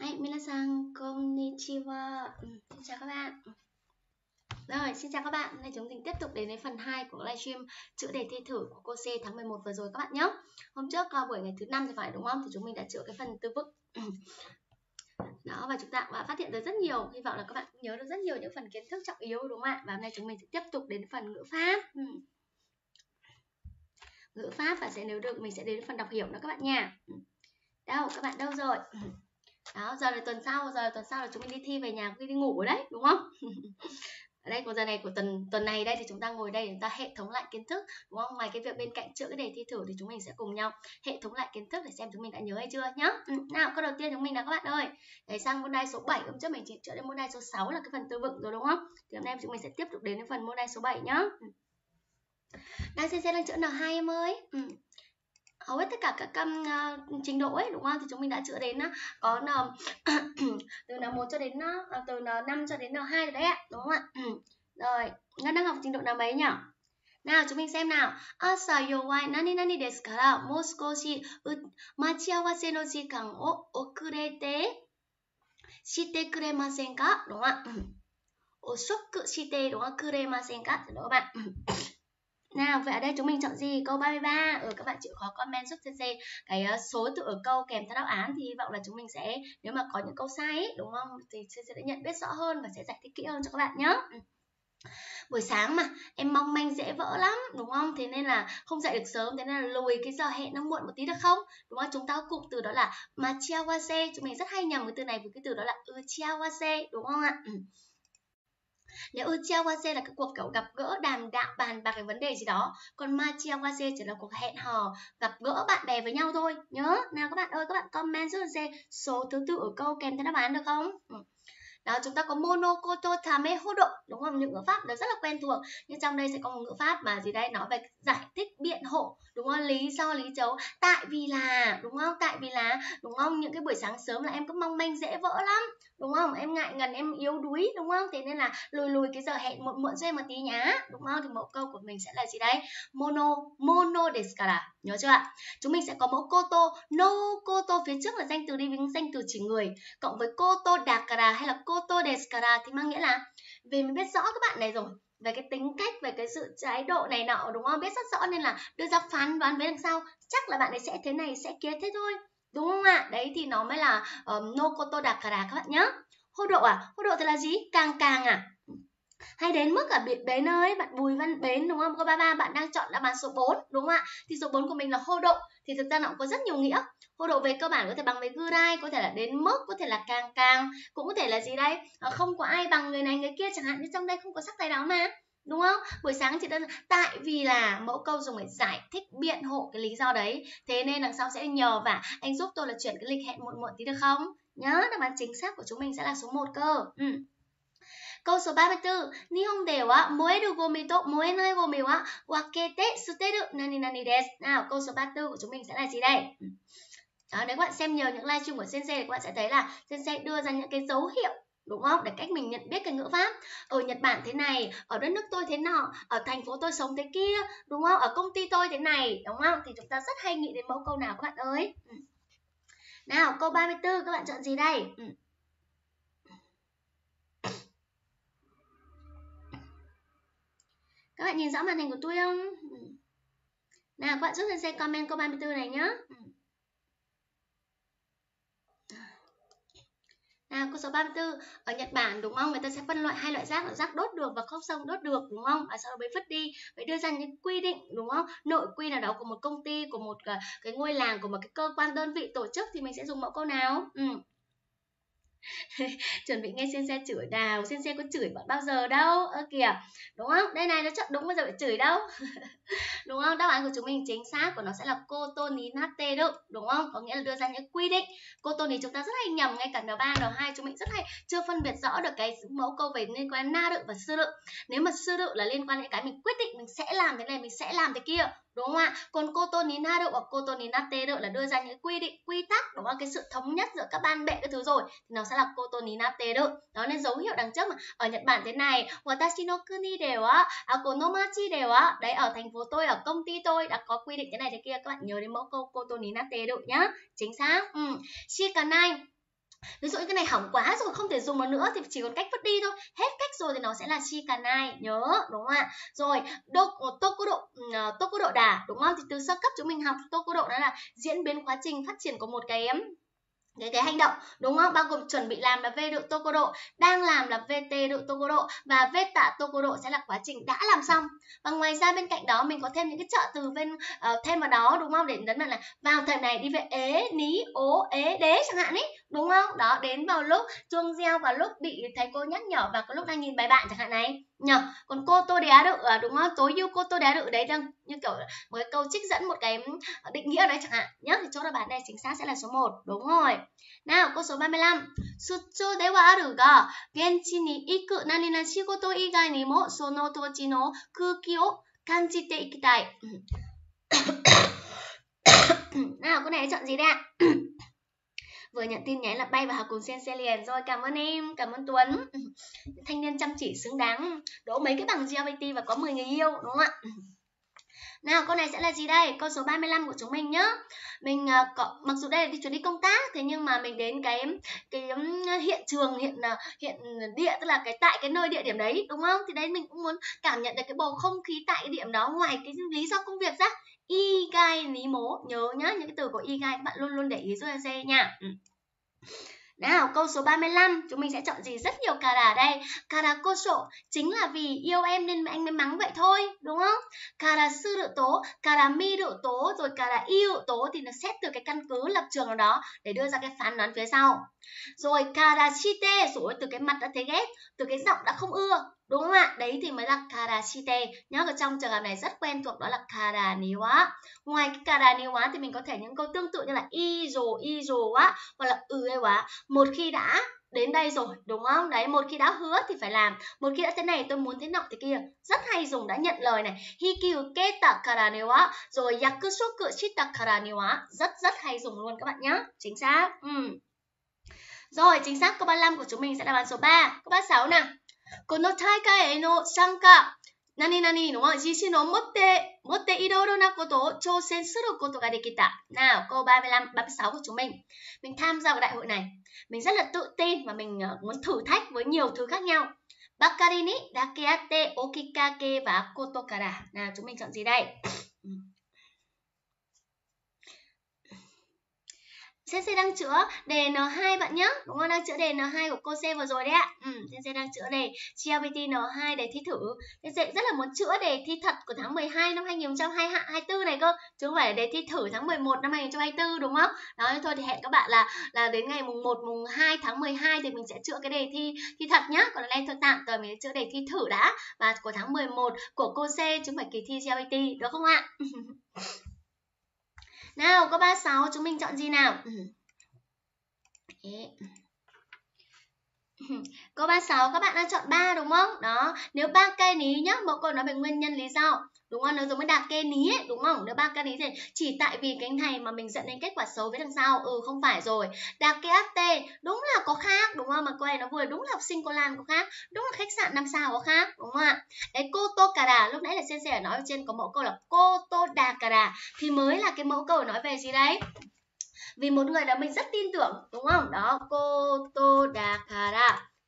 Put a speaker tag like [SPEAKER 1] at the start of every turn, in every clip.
[SPEAKER 1] Hai, minasan konnichiwa. Ừ, xin chào các bạn. Ừ. Rồi, xin chào các bạn. Hôm nay chúng mình tiếp tục đến với phần 2 của livestream chữa đề thi thử của cô C tháng 11 vừa rồi các bạn nhé. Hôm trước buổi ngày thứ năm thì phải đúng không? Thì chúng mình đã chữa cái phần tư vựng. Đó và chúng ta đã phát hiện được rất nhiều, hy vọng là các bạn nhớ được rất nhiều những phần kiến thức trọng yếu đúng không ạ? Và hôm nay chúng mình sẽ tiếp tục đến phần ngữ pháp. Ừ. Ngữ pháp và sẽ nếu được mình sẽ đến phần đọc hiểu nữa các bạn nha. Ừ. Đâu, các bạn đâu rồi? Ừ. Đó, giờ là tuần sau, giờ là tuần sau là chúng mình đi thi về nhà khi đi ngủ đấy, đúng không? ở đây của giờ này của tuần tuần này đây thì chúng ta ngồi đây để chúng ta hệ thống lại kiến thức đúng không? Ngoài cái việc bên cạnh chữa cái đề thi thử thì chúng mình sẽ cùng nhau hệ thống lại kiến thức để xem chúng mình đã nhớ hay chưa nhá. Ừ, nào câu đầu tiên chúng mình là các bạn ơi. Để sang môn đai số 7 hôm trước mình chỉ chữa đến môn đai số 6 là cái phần tư vựng rồi đúng không? Thì hôm nay chúng mình sẽ tiếp tục đến với phần môn đai số 7 nhá. Ừ. Đang xem xem đang chữa nào hai em ơi. Ừ hầu hết tất cả các um, uh, trình độ ấy đúng không thì chúng mình đã chữa đến uh, có uh, từ n 1 cho đến uh, từ n 5 cho đến n 2 rồi đấy ạ đúng không ạ ừ. rồi ngân đang học trình độ nào mấy nhỉ nào chúng mình xem nào. Asa yowai nani nani desu kara mou sukoshi machiawase no jikan o okurete shite kuremasen ka? Đúng không ạ? Ừ. Osoku shite đúng không? Kuremasen ka? Đúng không bạn? Ừ. Nào, vậy ở đây chúng mình chọn gì? Câu 33. Ừ, các bạn chịu khó comment giúp CC cái ờ, số tự ở câu kèm theo đáp án thì hy vọng là chúng mình sẽ nếu mà có những câu sai ấy, đúng không? Thì CC sẽ nhận biết rõ hơn và sẽ giải thích kỹ hơn cho các bạn nhé. Ừ. Buổi sáng mà em mong manh dễ vỡ lắm đúng không? Thế nên là không dậy được sớm thế nên là lùi cái giờ hẹn nó muộn một tí được không? Đúng không? Chúng ta có cụm từ đó là machiawase, chúng mình rất hay nhầm cái từ này với cái từ đó là uchiawase đúng không ạ? Ừ. Nếu uchiawase là cái cuộc kiểu gặp gỡ đàm đạo bàn bạc cái vấn đề gì đó, còn machiawase chỉ là cuộc hẹn hò, gặp gỡ bạn bè với nhau thôi nhớ, nào các bạn ơi, các bạn comment giúp mình số thứ tự ở câu kèm theo đáp án được không ừ đó, chúng ta có monokoto tame hodo đúng không? Những ngữ pháp nó rất là quen thuộc, nhưng trong đây sẽ có một ngữ pháp mà gì đây nói về giải thích biện hộ, đúng không? Lý do, lý chấu, tại vì là, đúng không? Tại vì là, đúng không? Những cái buổi sáng sớm là em cứ mong manh dễ vỡ lắm, đúng không? Em ngại ngần, em yếu đuối, đúng không? Thế nên là lùi lùi cái giờ hẹn muộn muộn cho em một tí nhá, đúng không? Thì mẫu câu của mình sẽ là gì đấy? Mono mono desu nhớ chưa ạ? Chúng mình sẽ có mẫu koto no koto phía trước là danh từ đi với danh từ chỉ người, cộng với koto dakara hay là koto Deskara thì mang nghĩa là vì mình biết rõ các bạn này rồi về cái tính cách về cái sự thái độ này nọ đúng không? Biết rất rõ nên là đưa ra phán đoán với đằng sau. Chắc là bạn ấy sẽ thế này sẽ kia thế thôi đúng không ạ? Đấy thì nó mới là um, no koto dakara các bạn nhé hô độ à? Hô độ thì là gì? Càng càng à? Hay đến mức ở biệt bến ơi bạn bùi văn bến đúng không? Cô ba ba bạn đang chọn đáp án số 4 đúng không ạ? Thì số 4 của mình là hô độ thì thực ra nó cũng có rất nhiều nghĩa. Hô độ về cơ bản có thể bằng với gurai, có thể là đến mức có thể là càng càng, cũng có thể là gì đây? Ờ, không có ai bằng người này, người kia chẳng hạn như trong đây không có sắc tay đó mà, đúng không? Buổi sáng chị đã tại vì là mẫu câu dùng để giải thích biện hộ cái lý do đấy, thế nên đằng sau sẽ nhờ và anh giúp tôi là chuyển cái lịch hẹn muộn muộn tí được không? Nhớ đáp án chính xác của chúng mình sẽ là số 1 cơ. Ừ. Câu số 34. Nihon wa moeru gomi to moenai gomi wa wakete suteru nani nani desu. Nào, câu số 34 của chúng mình sẽ là gì đây? Ừ. Đó, nếu các bạn xem nhiều những livestream của Sensei thì các bạn sẽ thấy là Sensei đưa ra những cái dấu hiệu đúng không để cách mình nhận biết cái ngữ pháp ở Nhật Bản thế này ở đất nước tôi thế nọ ở thành phố tôi sống thế kia đúng không ở công ty tôi thế này đúng không thì chúng ta rất hay nghĩ đến mẫu câu nào các bạn ơi ừ. nào câu 34 các bạn chọn gì đây ừ. Các bạn nhìn rõ màn hình của tôi không ừ. nào các bạn giúp tôi comment câu 34 này nhé. Ừ. Nào, câu số 34 ở Nhật Bản đúng không? Người ta sẽ phân loại hai loại rác là rác đốt được và không xong đốt được đúng không? Và sau đó mới vứt đi. mới đưa ra những quy định đúng không? Nội quy nào đó của một công ty, của một cái, cái ngôi làng, của một cái cơ quan đơn vị tổ chức thì mình sẽ dùng mẫu câu nào? Ừ. chuẩn bị nghe sen xe chửi đào sen xe có chửi bọn bao giờ đâu, ơ, kìa. Đúng không? Đây này, nó chắc đúng bao giờ phải chửi đâu. Đúng không? Đáp án của chúng mình chính xác của nó sẽ là cô tô ní nate đó. Đúng không? Có nghĩa là đưa ra những quy định. Cô tô ní chúng ta rất hay nhầm ngay cả n ba, n hai, chúng mình rất hay chưa phân biệt rõ được cái mẫu câu về liên quan na đự và sư đự nếu mà sư đự là liên quan đến cái mình quyết định mình sẽ làm thế này, mình sẽ làm thế kia đúng không ạ? Còn cô tô ní na đự hoặc cô tô ní nate đự là đưa ra những quy định, quy tắc, đúng không? Cái sự thống nhất giữa các ban bệ cái thứ rồi, thì nó sẽ là koto ni natte đó nên dấu hiệu đằng trước mà. Ở Nhật Bản thế này, watashi no kuni de wa akonomachi đều á đấy, ở thành phố tôi, ở công ty tôi đã có quy định thế này thế kia. Các bạn nhớ đến mẫu câu koto ni natte được nhá. Chính xác. Ừ. shikanai ví dụ như cái này hỏng quá rồi không thể dùng được nữa thì chỉ còn cách vứt đi thôi. Hết cách rồi thì nó sẽ là shikanai nhớ đúng không ạ? Rồi do, tokudo uh, đà đúng không? Thì từ sơ cấp chúng mình học tokudo đó là diễn biến quá trình phát triển của một cái cái cái hành động đúng không? Bao gồm chuẩn bị làm là v độ tokoro đang làm là vt độ tokoro và v tạ tokoro sẽ là quá trình đã làm xong. Và ngoài ra bên cạnh đó mình có thêm những cái trợ từ bên uh, thêm vào đó đúng không? Để nhấn mạnh là vào thời này đi về ế ní ố ế đế chẳng hạn ấy đúng không? Đó, đến vào lúc chuông reo và lúc bị thầy cô nhắc nhở và có lúc đang nhìn bài bạn chẳng hạn này. Nhờ, còn cô tô đá đự à, đúng không? Tối ưu cô tô đá đự đấy đang như kiểu một cái câu trích dẫn một cái định nghĩa đấy chẳng hạn. Nhớ, thì chỗ đáp án này chính xác sẽ là số 1 đúng rồi. Nào câu số 35 sucho de wa aru ga genchi ni iku nani na shigoto igai ni mo sono tochi no kuki o kanjite ikitai nào câu này chọn gì đây ạ? vừa nhận tin nhắn là bay vào học cùng Sensei liền rồi cảm ơn em cảm ơn Tuấn thanh niên chăm chỉ xứng đáng đỗ mấy cái bằng GLBT và có 10 người yêu đúng không ạ nào câu này sẽ là gì đây? Câu số 35 của chúng mình nhá. Mình uh, có, mặc dù đây là đi chuyến đi công tác thế nhưng mà mình đến cái cái hiện trường hiện uh, hiện địa tức là cái tại cái nơi địa điểm đấy đúng không? Thì đấy mình cũng muốn cảm nhận được cái bầu không khí tại cái điểm đó ngoài cái lý do công việc ra. Y gai lý mố nhớ nhá những cái từ có y gai các bạn luôn luôn để ý giúp em nha. Ừ. Nào, câu số 35, chúng mình sẽ chọn gì? Rất nhiều kara đây. Kara koso chính là vì yêu em nên anh mới mắng vậy thôi, đúng không? Kara độ tố, kara độ tố, rồi kara yêu tố thì nó xét từ cái căn cứ lập trường nào đó để đưa ra cái phán đoán phía sau. Rồi kara chite, rồi từ cái mặt đã thấy ghét, từ cái giọng đã không ưa, Đúng không ạ? Đấy thì mới là karashite. Nhớ ở trong trường hợp này rất quen thuộc đó là karaniwa. Ngoài cái karaniwa thì mình có thể những câu tương tự như là izo izo á, hoặc là ừ ue quá. Một khi đã đến đây rồi, đúng không đấy, một khi đã hứa thì phải làm một khi đã thế này, tôi muốn thế nọ thế kia rất hay dùng, đã nhận lời này hikiu keta karaniwa rồi yakusoku shita karaniwa rất rất hay dùng luôn các bạn nhé chính xác ừ. rồi, chính xác câu 35 của chúng mình sẽ là bàn số 3 câu 36 nào この大会への参加、何々のは自信を持って、持っていろいろなことを挑戦することができた. Nào, câu 35, 36 của chúng mình. Mình tham gia vào đại hội này. Mình rất là tự tin và mình muốn thử thách với nhiều thứ khác nhau. Bakari ni dakeatte okikake và koto kara. Nào, chúng mình chọn gì đây? Sensei đang chữa đề N2 bạn nhé Đúng không? Đang chữa đề N2 của cô C vừa rồi đấy ạ ừ, Sensei đang chữa đề GLBT N2 để thi thử Sensei rất là muốn chữa đề thi thật của tháng 12 năm 2024 này cơ Chứ không phải đề thi thử tháng 11 năm 2024 đúng không? Đó thôi thì hẹn các bạn là là đến ngày mùng 1, mùng 2 tháng 12 thì mình sẽ chữa cái đề thi thi thật nhá Còn nay thôi tạm thời mình sẽ chữa đề thi thử đã Và của tháng 11 của cô C chứ không phải kỳ thi GLBT được không ạ? Nào, câu 36 chúng mình chọn gì nào? Ừ. Đấy. Câu 36 các bạn đã chọn 3 đúng không? Đó, nếu ba cây ní nhá, mẫu câu nói về nguyên nhân lý do. Đúng không? Nó giống với đạt kê ní ấy, đúng không? Nếu ba cây ní thì chỉ tại vì cái này mà mình dẫn đến kết quả xấu với đằng sau. Ừ không phải rồi. Đạt kê tê đúng là có khác, đúng không? Mà cô này nó vừa đúng là học sinh cô Lan có khác, đúng là khách sạn năm sao có khác, đúng không ạ? Đấy cô Tô Cà Đà, lúc nãy là Sensei nói ở trên có mẫu câu là cô Tô Đà Cà Đà thì mới là cái mẫu câu nói về gì đấy? Vì một người đó mình rất tin tưởng đúng không? Đó cô tô cà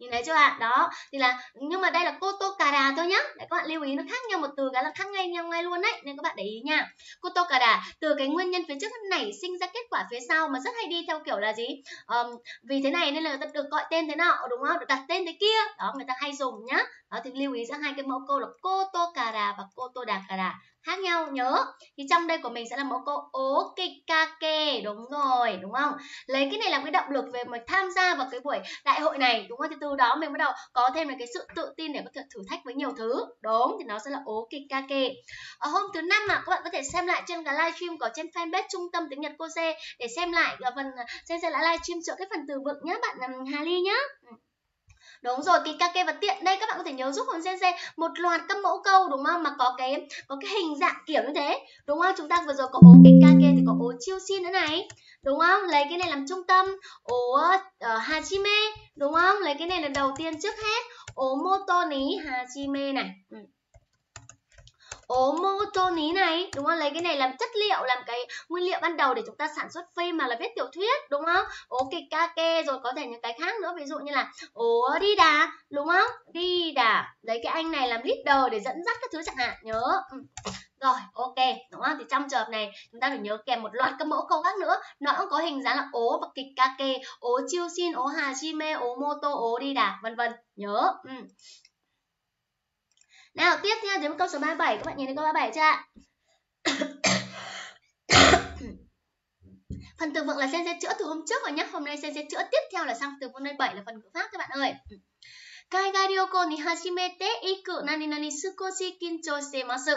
[SPEAKER 1] nhìn thấy chưa ạ? Đó thì là nhưng mà đây là cô tô cà thôi nhá. Để các bạn lưu ý nó khác nhau một từ cái là khác ngay nhau ngay luôn đấy. Nên các bạn để ý nha. Cô tô cà từ cái nguyên nhân phía trước nảy sinh ra kết quả phía sau mà rất hay đi theo kiểu là gì? Um, vì thế này nên là ta được gọi tên thế nào đúng không? Được đặt tên thế kia. Đó người ta hay dùng nhá. Đó thì lưu ý ra hai cái mẫu câu là cô tô cà và cô tô cà khác nhau, nhớ. Thì trong đây của mình sẽ là mẫu câu ố kikake đúng rồi, đúng không? Lấy cái này làm cái động lực về mình tham gia vào cái buổi đại hội này, đúng không? Thì từ đó mình bắt đầu có thêm được cái sự tự tin để có thể thử thách với nhiều thứ. Đúng, thì nó sẽ là ố kikake ở hôm thứ năm mà các bạn có thể xem lại trên cái livestream có trên fanpage trung tâm tiếng nhật cô để xem lại à, phần à, xem sẽ lại livestream chữa cái phần từ vựng nhé bạn Hà Ly nhé. Ừ. Đúng rồi, cái kake và tiện đây các bạn có thể nhớ giúp Hồng Sensei một loạt các mẫu câu đúng không? Mà có cái có cái hình dạng kiểu như thế. Đúng không? Chúng ta vừa rồi có ố cái kake thì có ố chiêu xin nữa này. Đúng không? Lấy cái này làm trung tâm, ố ờ, uh, hajime, đúng không? Lấy cái này là đầu tiên trước hết. Ố moto ni hajime này. Ừ omotoni này, đúng không? Lấy cái này làm chất liệu, làm cái nguyên liệu ban đầu để chúng ta sản xuất phim mà là viết tiểu thuyết, đúng không? Okikake rồi có thể những cái khác nữa, ví dụ như là orida đúng không? Rida lấy cái anh này làm leader để dẫn dắt các thứ chẳng hạn, nhớ. Ừ. rồi, ok, đúng không? Thì trong trường hợp này, chúng ta phải nhớ kèm một loạt các mẫu câu khác nữa. Nó cũng có hình dáng là ố và kikake ố chiêu xin ố hajime ố moto ố đi đà, vân vân, nhớ. Ừ. Nào, tiếp theo đến câu số 37 Các bạn nhìn thấy câu 37 chưa ạ? Phần từ vựng là sen sẽ chữa từ hôm trước rồi nhé Hôm nay sen sẽ chữa tiếp theo là sang từ vựng 7 là phần ngữ pháp các bạn ơi. Kai ga ryoko ni hashimete iku nani nani sukoshi kinchou shitemasu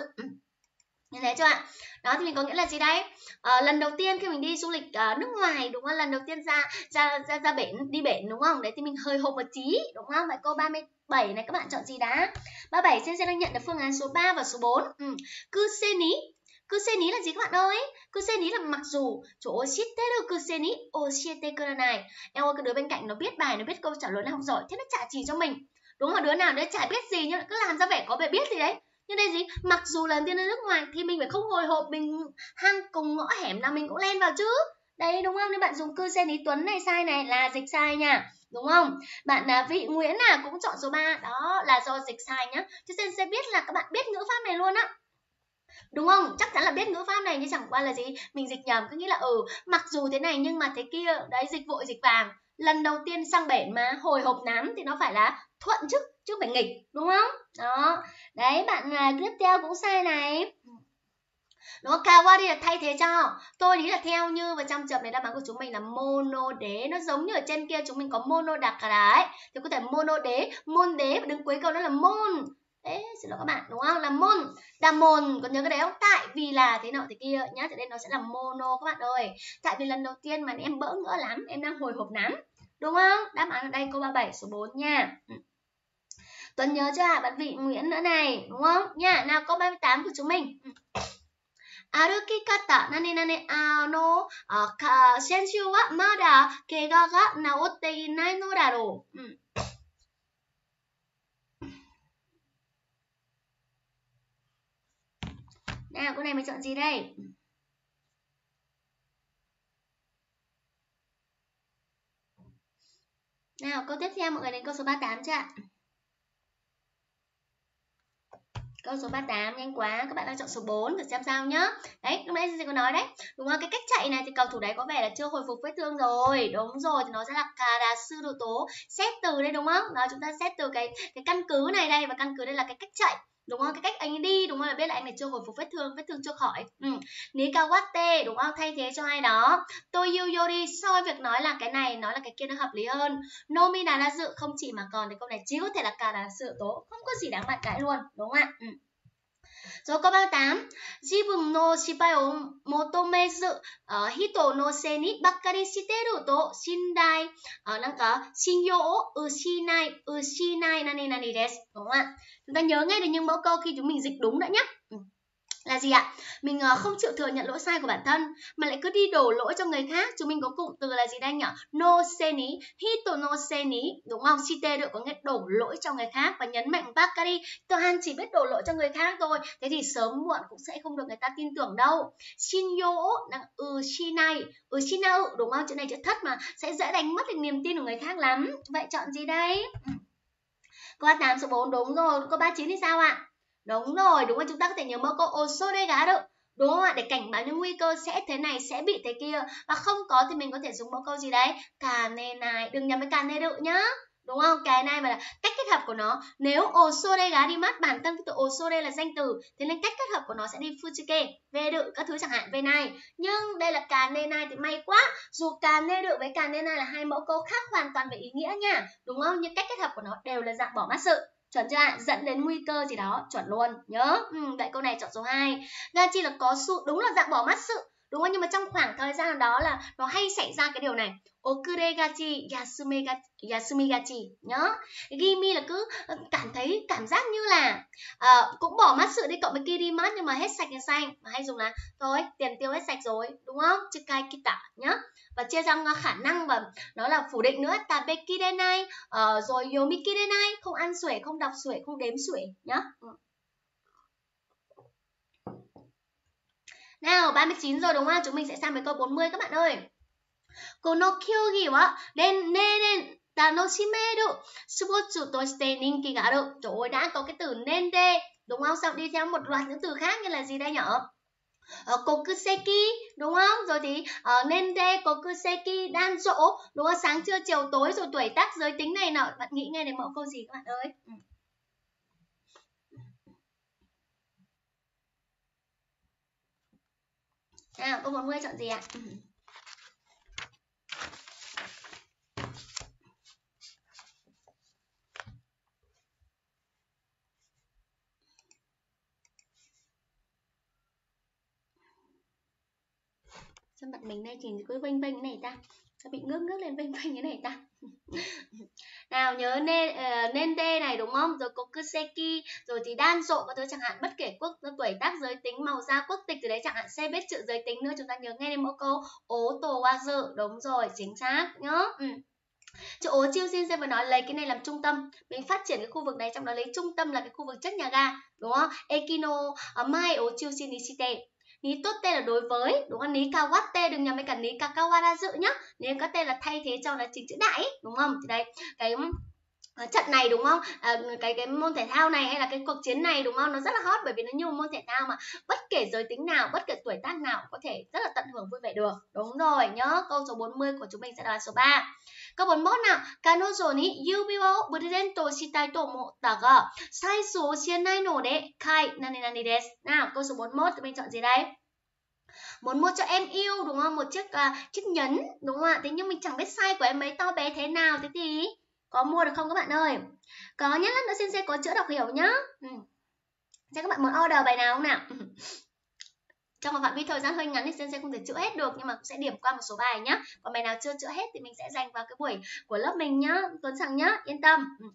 [SPEAKER 1] như thế chưa ạ? Đó thì mình có nghĩa là gì đây? À, lần đầu tiên khi mình đi du lịch uh, nước ngoài đúng không? Lần đầu tiên ra ra ra ra bển đi bển đúng không? Đấy thì mình hơi hộp một tí đúng không? Vậy câu 37 này các bạn chọn gì đã? 37 xin sẽ đang nhận được phương án số 3 và số 4 ừ. cư xê ní. Cư xê ní là gì các bạn ơi? Cư xê ní là mặc dù chỗ oshite được cư xê ní oshite cơ này em ơi cái đứa bên cạnh nó biết bài nó biết câu trả lời nó học giỏi thế nó trả chỉ cho mình. Đúng không? Đứa nào nó chả biết gì nhưng cứ làm ra vẻ có vẻ biết gì đấy nhưng đây gì? Mặc dù lần tiên ở nước ngoài thì mình phải không hồi hộp, mình hang cùng ngõ hẻm nào mình cũng lên vào chứ. Đấy, đúng không? Nên bạn dùng cư xe ý tuấn này sai này là dịch sai nha. Đúng không? Bạn là vị nguyễn à cũng chọn số 3 đó là do dịch sai nhá. Chứ sen sẽ biết là các bạn biết ngữ pháp này luôn á. Đúng không? Chắc chắn là biết ngữ pháp này, nhưng chẳng qua là gì? Mình dịch nhầm, cứ nghĩ là ừ mặc dù thế này nhưng mà thế kia, đấy, dịch vội, dịch vàng. Lần đầu tiên sang bển mà, hồi hộp lắm thì nó phải là thuận chứ chứ không phải nghịch đúng không? Đó. Đấy bạn à, tiếp theo cũng sai này. Nó kawari là thay thế cho. Tôi nghĩ là theo như và trong trường này đáp án của chúng mình là mono đế. Nó giống như ở trên kia chúng mình có mono đặc cả đấy. Thì có thể mono đế môn đế và đứng cuối câu đó là môn. Đấy xin lỗi các bạn đúng không? Là môn. Là môn còn nhớ cái đấy không? Tại vì là thế nọ thế kia nhá cho nên nó sẽ là mono các bạn ơi. Tại vì lần đầu tiên mà em bỡ ngỡ lắm em đang hồi hộp lắm. đúng không đáp án ở đây câu 37 số 4 nha ừ. Tuấn nhớ chưa ạ? Bạn vị Nguyễn nữa này, đúng không? Nha, nào câu 38 của chúng mình. Ừ. 歩き方、なになに、あの、あか先週はまだ怪我が治っていないのだろう。うん。Nào, câu này mình chọn gì đây? Nào, câu tiếp theo mọi người đến câu số 38 chưa ạ? Câu số 38 nhanh quá, các bạn đang chọn số 4 để xem sao nhá. Đấy, lúc nãy chị có nói đấy. Đúng không? Cái cách chạy này thì cầu thủ đấy có vẻ là chưa hồi phục vết thương rồi. Đúng rồi thì nó sẽ là sư đồ tố. Xét từ đây đúng không? Đó chúng ta xét từ cái cái căn cứ này đây và căn cứ đây là cái cách chạy đúng không? Cái cách anh ấy đi, đúng không? Là biết là anh này chưa hồi phục vết thương vết thương chưa khỏi. Ừ. nikawate đúng không? Thay thế cho ai đó. Tôi yêu so với việc nói là cái này, nói là cái kia nó hợp lý hơn? Nomi là dự không chỉ mà còn thì câu này chỉ có thể là cả là sự tố. Không có gì đáng bàn cãi luôn, đúng không ạ? Ừ. Rồi câu 38. Jibun no shibai o motomezu ờ, hito no se ni bakkari shiteru to shindai uh, có shinyo o ushinai ushinai nani nani desu. Đúng không ạ? Chúng ta nhớ ngay được những mẫu câu khi chúng mình dịch đúng đã nhé. Là gì ạ? Mình uh, không chịu thừa nhận lỗi sai của bản thân mà lại cứ đi đổ lỗi cho người khác. Chúng mình có cụm từ là gì đây nhỉ? No seni, hito no seni, đúng không? Shite được có nghĩa đổ lỗi cho người khác và nhấn mạnh Bakari, toàn chỉ biết đổ lỗi cho người khác thôi. Thế thì sớm muộn cũng sẽ không được người ta tin tưởng đâu. Shinyo là ừ shinai, ừ shinau đúng không? Chữ này chữ thất mà sẽ dễ đánh mất được niềm tin của người khác lắm. Vậy chọn gì đây? Ừ. Câu 8 số 4 đúng rồi, câu 39 thì sao ạ? Đúng rồi, đúng rồi, chúng ta có thể nhớ mẫu câu osore được. Đúng không ạ? Để cảnh báo những nguy cơ sẽ thế này, sẽ bị thế kia. Và không có thì mình có thể dùng mẫu câu gì đấy? Cà nê này, đừng nhầm với cà nê đự nhá. Đúng không? Cái này mà là cách kết hợp của nó. Nếu osore gá đi mắt bản thân cái từ osore là danh từ. Thế nên cách kết hợp của nó sẽ đi fujike về đự các thứ chẳng hạn về này nhưng đây là cà nê này thì may quá. Dù cà nê đự với cà nê này là hai mẫu câu khác hoàn toàn về ý nghĩa nha. Đúng không? Nhưng cách kết hợp của nó đều là dạng bỏ mắt sự chuẩn chưa ạ? Dẫn đến nguy cơ gì đó? Chuẩn luôn. Nhớ. Ừ, vậy câu này chọn số 2 gachi là có sự đúng là dạng bỏ mắt sự đúng không? Nhưng mà trong khoảng thời gian đó là nó hay xảy ra cái điều này. Okuregachi yasumegachi yasumigachi nhớ. Gimi là cứ ờ, cảm thấy cảm giác như là uh, cũng bỏ mắt sự đi cộng với kirimat nhưng mà hết sạch thì xanh. Mà hay dùng là thôi tiền tiêu hết sạch rồi đúng không? Chikai kita nhá và chia ra khả năng và nó là phủ định nữa tabekirenai uh, ờ, rồi yomikirenai không ăn sủi không đọc sủi không đếm sủi nhá ừ. Nào 39 rồi đúng không? Chúng mình sẽ sang với câu 40 các bạn ơi. Kono kyougi wa nen nen 楽しめるスポーツとして人気がある Trời ơi, đã có cái từ nên đê đúng không? Sao đi theo một loạt những từ khác như là gì đây nhở? Uh, kokuseki đúng không? Rồi thì uh, nende, kokuseki, đan dỗ đúng không? Sáng trưa chiều tối rồi tuổi tác giới tính này nọ bạn nghĩ ngay đến mẫu câu gì các bạn ơi? Ừ. Nào, câu 40 chọn gì ạ? Ừ. Sao mặt mình đây thì cứ vênh vênh này ta? Sao bị ngước ngước lên vênh vênh thế này ta? nào nhớ nên uh, nên đê này đúng không? Rồi có kuseki rồi thì đan sộ các thứ chẳng hạn. Bất kể quốc tuổi tác giới tính màu da quốc tịch từ đấy chẳng hạn. Xe biết chữ giới tính nữa chúng ta nhớ nghe đến mẫu câu ố tổ wa dự đúng rồi chính xác nhớ. Ừ. Chữ ố chiêu xin sẽ vừa nói lấy cái này làm trung tâm. Mình phát triển cái khu vực này trong đó lấy trung tâm là cái khu vực chất nhà ga Đúng không? Ekino uh, mai ố chiêu xin nishite Ní tốt tê là đối với, đúng không? Ní kawatte đừng nhầm với cả ní kakawara dự nhá. Ní kawatte là thay thế cho là chính chữ đại ấy, đúng không? Thì đây, cái Ờ, trận này đúng không? À, cái cái môn thể thao này hay là cái cuộc chiến này đúng không? Nó rất là hot bởi vì nó nhiều môn thể thao mà bất kể giới tính nào bất kể tuổi tác nào có thể rất là tận hưởng vui vẻ được. Đúng rồi nhớ câu số 40 của chúng mình sẽ là số 3 câu 41 nào. Kanojo ni yubi wo presento shitai to omotta ga size wo shienai no de kai nani nani desu nào câu số 41 chúng mình chọn gì đây? Muốn mua cho em yêu đúng không? Một chiếc uh, chiếc nhẫn đúng không ạ? Thế nhưng mình chẳng biết size của em ấy to bé thế nào thế thì? Có mua được không các bạn ơi? Có nhá lát nữa sẽ có chữa đọc hiểu nhá. Ừ. Xem các bạn muốn order bài nào không nào? Trong một phạm vi thời gian hơi ngắn thì sẽ không thể chữa hết được, nhưng mà cũng sẽ điểm qua một số bài nhá. Còn bài nào chưa chữa hết thì mình sẽ dành vào cái buổi của lớp mình nhá. Tuấn rằng nhá, yên tâm. Ừ.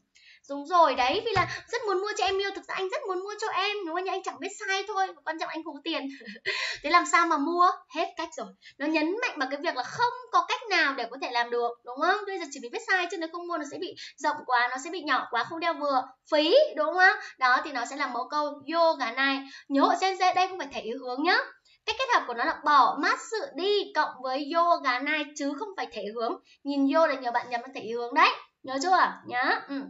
[SPEAKER 1] Đúng rồi đấy, vì là rất muốn mua cho em yêu Thực ra anh rất muốn mua cho em Đúng không? Nhưng anh chẳng biết sai thôi Quan trọng anh không có tiền Thế làm sao mà mua? Hết cách rồi Nó nhấn mạnh vào cái việc là không có cách nào để có thể làm được Đúng không? Bây giờ chỉ vì biết sai chứ nếu không mua nó sẽ bị rộng quá Nó sẽ bị nhỏ quá, không đeo vừa Phí, đúng không? Đó thì nó sẽ là mẫu câu yoga này Nhớ hộ sensei đây không phải thể ý hướng nhá Cách kết hợp của nó là bỏ mát sự đi cộng với yoga này chứ không phải thể hướng. Nhìn vô là nhiều bạn nhầm thể hướng đấy. Nhớ chưa? Nhớ. Ừ.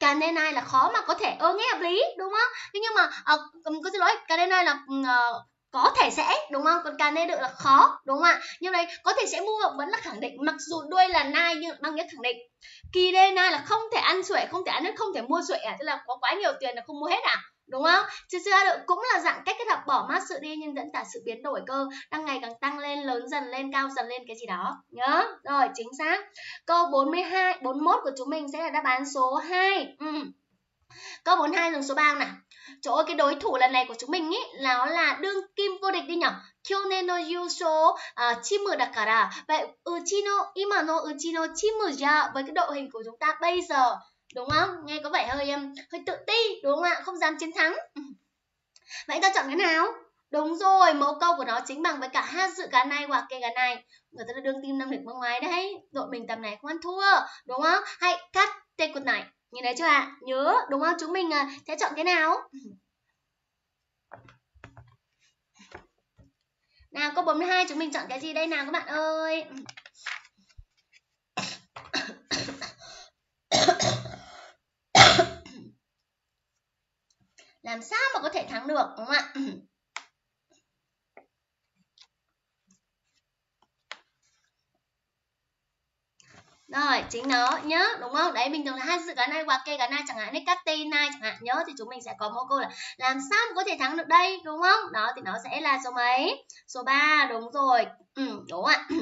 [SPEAKER 1] Candenai là khó mà có thể ơ nghe hợp lý đúng không? Thế nhưng mà ờ, à, có xin lỗi Candenai là uh, có thể sẽ đúng không? Còn cane được là khó đúng không ạ? Nhưng đây có thể sẽ mua vẫn là khẳng định mặc dù đuôi là nai nhưng mang nghĩa khẳng định. Kỳ đê nai là không thể ăn sủi không thể ăn nước không thể mua sủi à? Tức là có quá nhiều tiền là không mua hết à? Đúng không? Chứ chưa được cũng là dạng cách kết hợp bỏ mát sự đi nhưng dẫn cả sự biến đổi cơ. Đang ngày càng tăng lên lớn dần lên cao dần lên cái gì đó. Nhớ? Rồi chính xác. Câu 42 41 của chúng mình sẽ là đáp án số 2 ừ. câu 42 dùng số 3 nè Trời ơi, cái đối thủ lần này của chúng mình ý là là đương kim vô địch đi nhở. Kyonen no yusho uh, ờ, chimu dakara. Vậy uchi no ima no uchi no chimu ja với cái đội hình của chúng ta bây giờ đúng không? Nghe có vẻ hơi um, hơi tự ti đúng không ạ? Không dám chiến thắng. Ừ. Vậy ta chọn cái nào? Đúng rồi, mẫu câu của nó chính bằng với cả hát dự cá này hoặc kê cá này. Người ta là đương tim năm địch bên ngoài đấy. Đội mình tầm này không ăn thua, đúng không? hãy cắt tên cột này. Nhìn thấy chưa ạ? À? Nhớ, đúng không? Chúng mình uh, sẽ chọn cái nào? Ừ. Nào, câu 42 chúng mình chọn cái gì đây nào các bạn ơi? Ừ. Làm sao mà có thể thắng được đúng không ạ? Rồi, chính nó nhớ đúng không? Đấy bình thường là hai sự cái này hoặc kê cái này chẳng hạn hay cắt tên này chẳng hạn nhớ thì chúng mình sẽ có một câu là làm sao mà có thể thắng được đây đúng không? Đó thì nó sẽ là số mấy? Số 3 đúng rồi. Ừ, đúng ạ.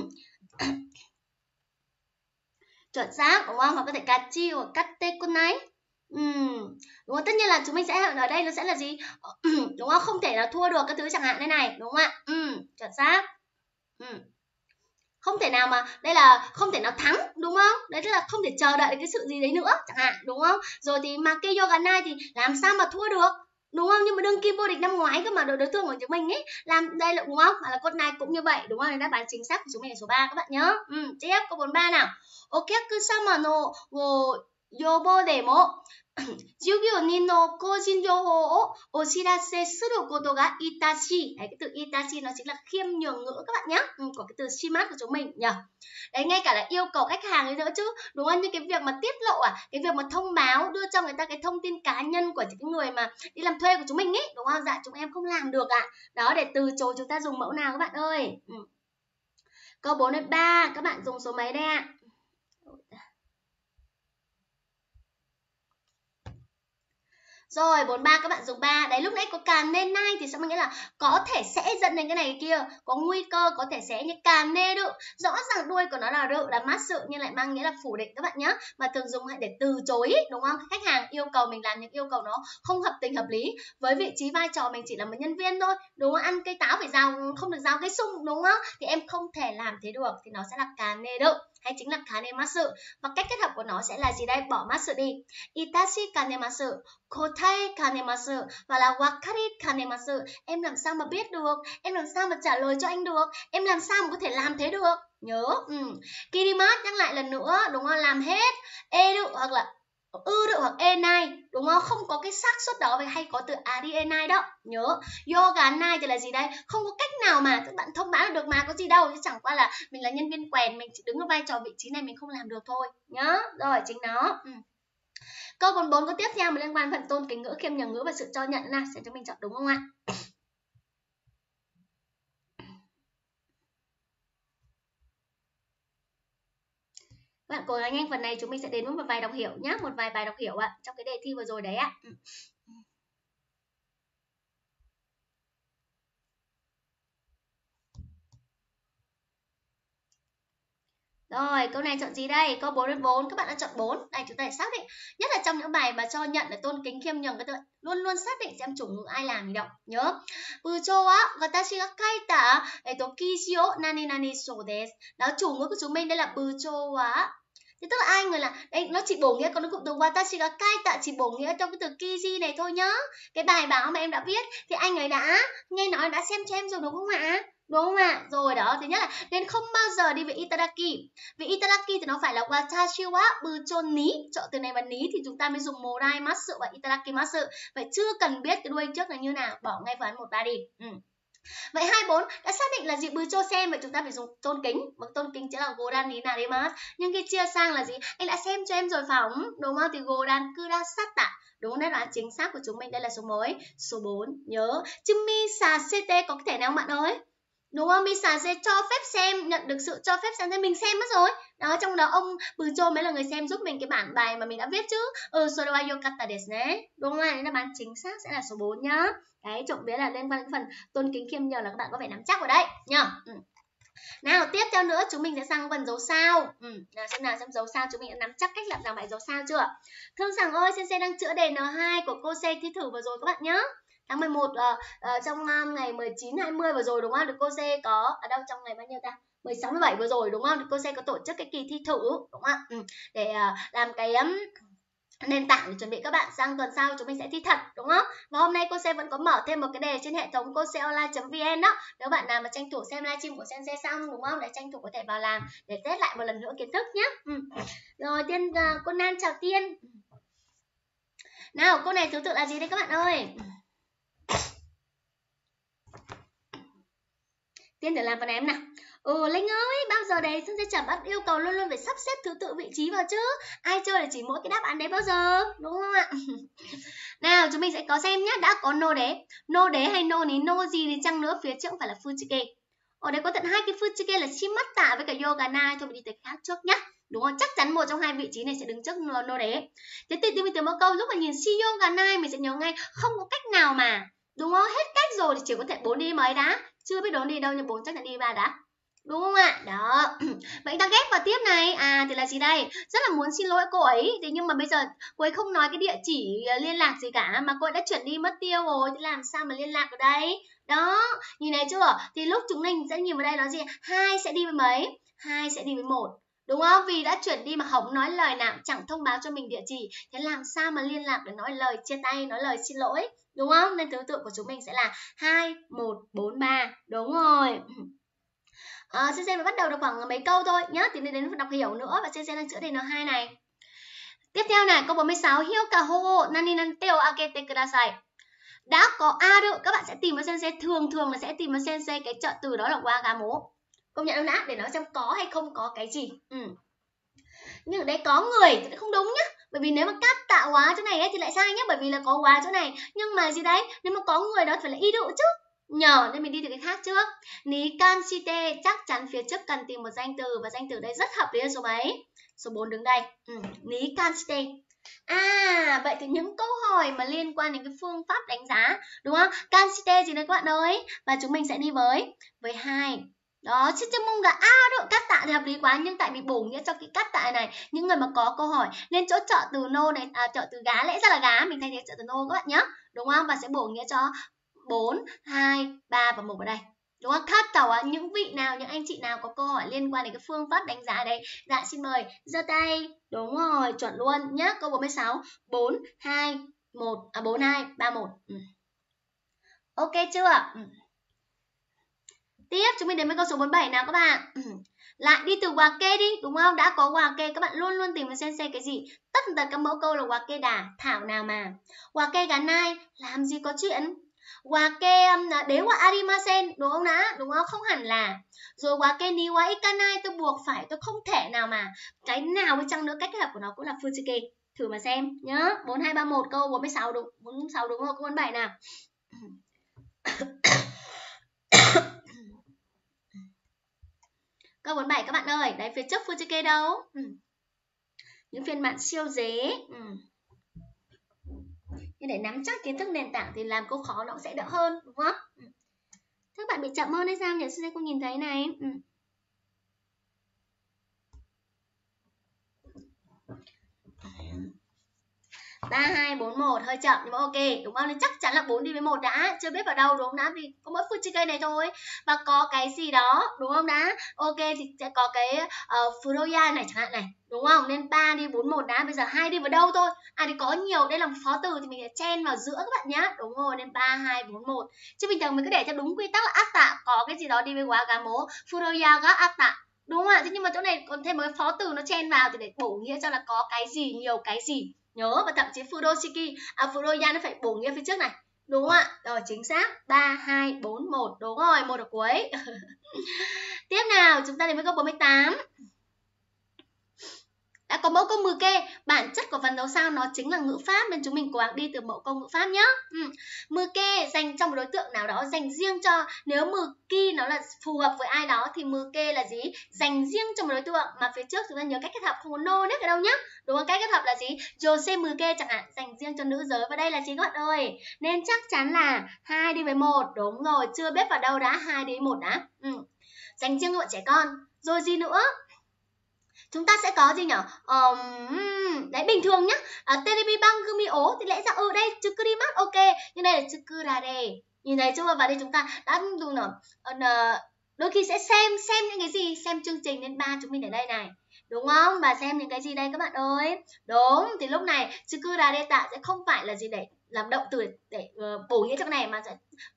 [SPEAKER 1] chuẩn xác đúng không? Hoặc có thể cắt chi hoặc cắt tê con này. Đúng không? Tất nhiên là chúng mình sẽ ở đây nó sẽ là gì? Ờ, đúng không? Không thể là thua được các thứ chẳng hạn đây này, đúng không ạ? Ừ, chuẩn xác. Ừ không thể nào mà đây là không thể nào thắng đúng không đấy tức là không thể chờ đợi cái sự gì đấy nữa chẳng hạn đúng không rồi thì mà cây yoga này thì làm sao mà thua được đúng không nhưng mà đương kim vô địch năm ngoái cơ mà đội đối tượng của chúng mình ấy làm đây là đúng không mà là con này cũng như vậy đúng không đáp án chính xác của chúng mình là số 3 các bạn nhớ ừ tiếp câu 43 nào ok cứ sao mà nộ 予防でも従業人の個人情報をお知らせすることがitachi. Đấy, cái từ itachi nó chính là khiêm nhường ngữ các bạn nhé. Ừ, của cái từ shimat của chúng mình nhỉ. Đấy, ngay cả là yêu cầu khách hàng ấy nữa chứ. Đúng không? Như cái việc mà tiết lộ à, cái việc mà thông báo đưa cho người ta cái thông tin cá nhân của những người mà đi làm thuê của chúng mình ấy. Đúng không? Dạ, chúng em không làm được ạ. À. Đó, để từ chối chúng ta dùng mẫu nào các bạn ơi. Ừ. Câu 4 đến 3, các bạn dùng số mấy đây ạ? À? Rồi 43 các bạn dùng 3 Đấy, lúc nãy có càng nên nay thì sẽ nghĩa là có thể sẽ dẫn đến cái này cái kia, Có nguy cơ, có thể sẽ như càng nê đự. Rõ ràng đuôi của nó là rự là mát sự, nhưng lại mang nghĩa là phủ định các bạn nhé Mà thường dùng để từ chối, đúng không? Khách hàng yêu cầu mình làm những yêu cầu nó không hợp tình, hợp lý. Với vị trí vai trò mình chỉ là một nhân viên thôi, Đúng không? Ăn cây táo phải rào, không được rào cây sung, đúng không? Thì em không thể làm thế được, thì nó sẽ là càng nê đự hay chính là kanemasu và cách kết hợp của nó sẽ là gì đây? Bỏ masu đi. Itachi kanemasu kotai kanemasu và là wakari kanemasu em làm sao mà biết được? Em làm sao mà trả lời cho anh được? Em làm sao mà có thể làm thế được? Nhớ ừ. kirimat nhắc lại lần nữa, đúng không? Làm hết, edu hoặc là ư được hoặc enai đúng không? Không có cái xác suất đó vậy hay có từ à adn đó. Nhớ, yoga nai thì là gì đây? Không có cách nào mà các bạn thông báo được mà, có gì đâu. Chứ chẳng qua là mình là nhân viên quèn, mình chỉ đứng ở vai trò vị trí này mình không làm được thôi. Nhớ, rồi chính nó. Ừ. câu 44 có tiếp theo mà liên quan phần tôn kính ngữ, khiêm nhường ngữ và sự cho nhận là sẽ cho mình chọn đúng không ạ? Bạn cố gắng nhanh phần này chúng mình sẽ đến với một vài đọc hiểu nhé một vài bài đọc hiểu ạ, trong cái đề thi vừa rồi đấy ạ. Ừ. Rồi, câu này chọn gì đây? Câu 4 đến 4, các bạn đã chọn 4. Đây chúng ta phải xác định. Nhất là trong những bài mà cho nhận là tôn kính khiêm nhường các bạn luôn luôn xác định xem chủ ngữ ai làm gì đâu. Nhớ. Bucho wa watashi ga kaita eto kishi o nani nani so desu. Đó chủ ngữ của chúng mình đây là bucho wa Thế tức là ai người là đây nó chỉ bổ nghĩa còn nó cụm từ watashi ga kaita chỉ bổ nghĩa trong cái từ kiji này thôi nhá cái bài báo mà em đã viết thì anh ấy đã nghe nói đã xem cho em rồi đúng không ạ đúng không ạ rồi đó thứ nhất là nên không bao giờ đi với itadaki vì itadaki thì nó phải là watashi wa buchoni. ni chọn từ này và ní thì chúng ta mới dùng morai masu và itadaki masu vậy chưa cần biết cái đuôi trước là như nào bỏ ngay phần một ba đi ừ. Vậy 24 đã xác định là gì bư cho xem vậy chúng ta phải dùng tôn kính. Và tôn kính sẽ là godan ni narimasu. Nhưng khi chia sang là gì? Anh đã xem cho em rồi phải không? Đúng không? Thì godan kurasata. Đúng đấy đoán chính xác của chúng mình đây là số mới, Số 4. Nhớ. Chứ sa có thể nào bạn ơi? Đúng không? Misa sẽ cho phép xem nhận được sự cho phép xem thế mình xem mất rồi. Đó trong đó ông Bùi Chô mới là người xem giúp mình cái bản bài mà mình đã viết chứ. Ừ Sorewa Yokata desu ne. Đúng không đấy là bán chính xác sẽ là số 4 nhá. Đấy trộm biến là liên quan đến phần tôn kính khiêm nhờ là các bạn có phải nắm chắc vào đấy nhá. Ừ. Nào tiếp theo nữa chúng mình sẽ sang phần dấu sao. Ừ, Nào xem nào xem dấu sao chúng mình đã nắm chắc cách làm dạng bài dấu sao chưa? Thương rằng ơi Sensei đang chữa đề N2 của cô C thi thử vừa rồi các bạn nhé tháng 11 uh, uh, trong uh, ngày 19 20 vừa rồi đúng không? Được cô C có ở đâu trong ngày bao nhiêu ta? 16 17 vừa rồi đúng không? Được cô C có tổ chức cái kỳ thi thử đúng không ạ? Ừ. Để uh, làm cái um, nền tảng để chuẩn bị các bạn sang tuần sau chúng mình sẽ thi thật đúng không? Và hôm nay cô C vẫn có mở thêm một cái đề trên hệ thống cô online.vn đó. Nếu bạn nào mà tranh thủ xem livestream của sen xong đúng không? Để tranh thủ có thể vào làm để test lại một lần nữa kiến thức nhé. Ừ. Rồi tiên uh, cô Nan chào Tiên. Nào cô này thứ tự là gì đây các bạn ơi? Tiên để làm phần em nào. Ừ Linh ơi, bao giờ đấy Sơn sẽ chẳng bắt yêu cầu luôn luôn phải sắp xếp thứ tự vị trí vào chứ. Ai chơi là chỉ mỗi cái đáp án đấy bao giờ, đúng không ạ? nào, chúng mình sẽ có xem nhé, đã có nô đế. Nô đế hay nô ní, nô gì thì chăng nữa, phía trước phải là Fujike. Ở đây có tận hai cái Fujike là Shimatta với cả Yogana, thôi mình đi tới khác trước nhá, Đúng không? Chắc chắn một trong hai vị trí này sẽ đứng trước nô, nô đế. Thế thì mình từ một câu lúc mà nhìn si Yogana mình sẽ nhớ ngay không có cách nào mà đúng không? Hết cách rồi thì chỉ có thể bốn đi mấy đã chưa biết đón đi đâu nhưng bốn chắc là đi ba đã. Đúng không ạ? Đó. Vậy ta ghép vào tiếp này. À thì là gì đây? Rất là muốn xin lỗi cô ấy. Thì nhưng mà bây giờ cô ấy không nói cái địa chỉ à, liên lạc gì cả mà cô ấy đã chuyển đi mất tiêu rồi. Thì làm sao mà liên lạc ở đây? Đó. Nhìn này chưa? Thì lúc chúng mình sẽ nhìn vào đây nói gì? Hai sẽ đi với mấy? Hai sẽ đi với một. Đúng không? Vì đã chuyển đi mà không nói lời nào, chẳng thông báo cho mình địa chỉ. Thế làm sao mà liên lạc để nói lời chia tay, nói lời xin lỗi? Đúng không nên thứ tự của chúng mình sẽ là hai một bốn ba đúng rồi à, CC mới bắt đầu được khoảng mấy câu thôi nhá, thì đến phần đọc hiểu nữa và CC đang chữa đề N2 này Tiếp theo này, câu 46. Hyoka hô nani nante o akete kudasai. Đã có a được, các bạn sẽ tìm vào sensei thường thường là sẽ tìm vào sensei cái trợ từ đó là wagamo. Công nhận không đã? Để nói xem có hay không có cái gì. Ừ. Nhưng ở đây có người thì không đúng nhá. Bởi vì nếu mà cắt tạo hóa chỗ này ấy, thì lại sai nhá. Bởi vì là có quá chỗ này. Nhưng mà gì đấy? Nếu mà có người đó phải là y dụ chứ nhờ nên mình đi từ cái khác trước ní can si tê chắc chắn phía trước cần tìm một danh từ và danh từ đây rất hợp lý là số mấy số 4 đứng đây ừ. ní can si tê À, vậy thì những câu hỏi mà liên quan đến cái phương pháp đánh giá, đúng không? Can si tê gì đấy các bạn ơi. Và chúng mình sẽ đi với với hai. Đó, chứ chứ mong là a à, độ cắt tạ thì hợp lý quá nhưng tại vì bổ nghĩa cho cái cắt tạ này những người mà có câu hỏi nên chỗ trợ từ nô này à, trợ từ gá lẽ ra là gá mình thay thế trợ từ nô các bạn nhé đúng không và sẽ bổ nghĩa cho 4, 2, 3 và 1 ở đây. Đúng không? Khát cầu ạ, những vị nào, những anh chị nào có câu hỏi liên quan đến cái phương pháp đánh giá đấy, dạ xin mời giơ tay. Đúng rồi, chuẩn luôn nhá Câu 46, 4, 2, 1, à 4, 2, 3, 1. Ừ. Ok chưa? Ừ. Tiếp chúng mình đến với câu số 47 nào các bạn. Ừ. Lại đi từ quà kê đi, đúng không? Đã có quà kê, các bạn luôn luôn tìm mà xem xem cái gì? Tất tật các mẫu câu là quà kê đà, thảo nào mà. Quà kê gắn nai, làm gì có chuyện? Quà kê um, à, đế quả arimasen đúng không đã đúng không không hẳn là rồi wake ni wa ikanai tôi buộc phải tôi không thể nào mà cái nào với chăng nữa cách hợp của nó cũng là fujike thử mà xem nhớ 4231 câu 46 đúng 46 đúng không câu 47 nào câu 47 các bạn ơi. Đấy, phía trước phương chơi kê đâu? Ừ. những phiên bản siêu dế. Ừ. Nhưng để nắm chắc kiến thức nền tảng thì làm câu khó nó cũng sẽ đỡ hơn, đúng không? Ừ. các bạn bị chậm hơn hay sao nhỉ? Sư không nhìn thấy này. Ừ. ba hai bốn một hơi chậm nhưng mà ok đúng không? Nên chắc chắn là bốn đi với một đã chưa biết vào đâu đúng không? Đã vì có mỗi cây này thôi. Và có cái gì đó đúng không đã? Ok thì sẽ có cái uh, Furoya này chẳng hạn này đúng không? Nên ba đi bốn một đã bây giờ hai đi vào đâu thôi? À thì có nhiều đây là một phó từ thì mình sẽ chen vào giữa các bạn nhá. Đúng rồi nên ba hai bốn một. Chứ bình thường mình cứ để cho đúng quy tắc là áp tạ có cái gì đó đi với quá gà mố. Furoya ga áp tạ đúng không ạ? Thế nhưng mà chỗ này còn thêm một cái phó từ nó chen vào thì để bổ nghĩa cho là có cái gì nhiều cái gì nhớ, và thậm chí fudoshiki à Furoya nó phải bổ nghĩa phía trước này. Đúng không ạ? Rồi, chính xác. Ba, hai, bốn, một. Đúng rồi, một ở cuối. Tiếp nào, chúng ta đến với câu 48 đã có mẫu câu mừ kê, bản chất của phần đấu sao nó chính là ngữ pháp nên chúng mình cố gắng đi từ mẫu câu ngữ pháp nhé ừ. mừ kê dành cho một đối tượng nào đó dành riêng cho, nếu mừ ki nó là phù hợp với ai đó thì mừ kê là gì? Dành riêng cho một đối tượng mà phía trước chúng ta nhớ cách kết hợp không có nô nét ở đâu nhá. Đúng không? Cách kết hợp là gì? Jose mừ kê chẳng hạn, dành riêng cho nữ giới và đây là chính các bạn ơi nên chắc chắn là hai đi với một. Đúng rồi, chưa biết vào đâu đã, hai đi một đã. Ừ. dành riêng cho bọn trẻ con. Rồi gì nữa? Chúng ta sẽ có gì nhỉ um, hmm, đấy bình thường nhá. À, terebi băng gumi ố thì lẽ ra ở đây chukurimat ok. Nhưng đây là chukurare. Nhìn thấy chưa và đây chúng ta đã dùng nữa uh, đôi khi sẽ xem xem những cái gì? Xem chương trình nên ba chúng mình ở đây này. Đúng không? Và xem những cái gì đây các bạn ơi? Đúng thì lúc này chukurare tạ sẽ không phải là gì để làm động từ để uh, bổ nghĩa cho cái này mà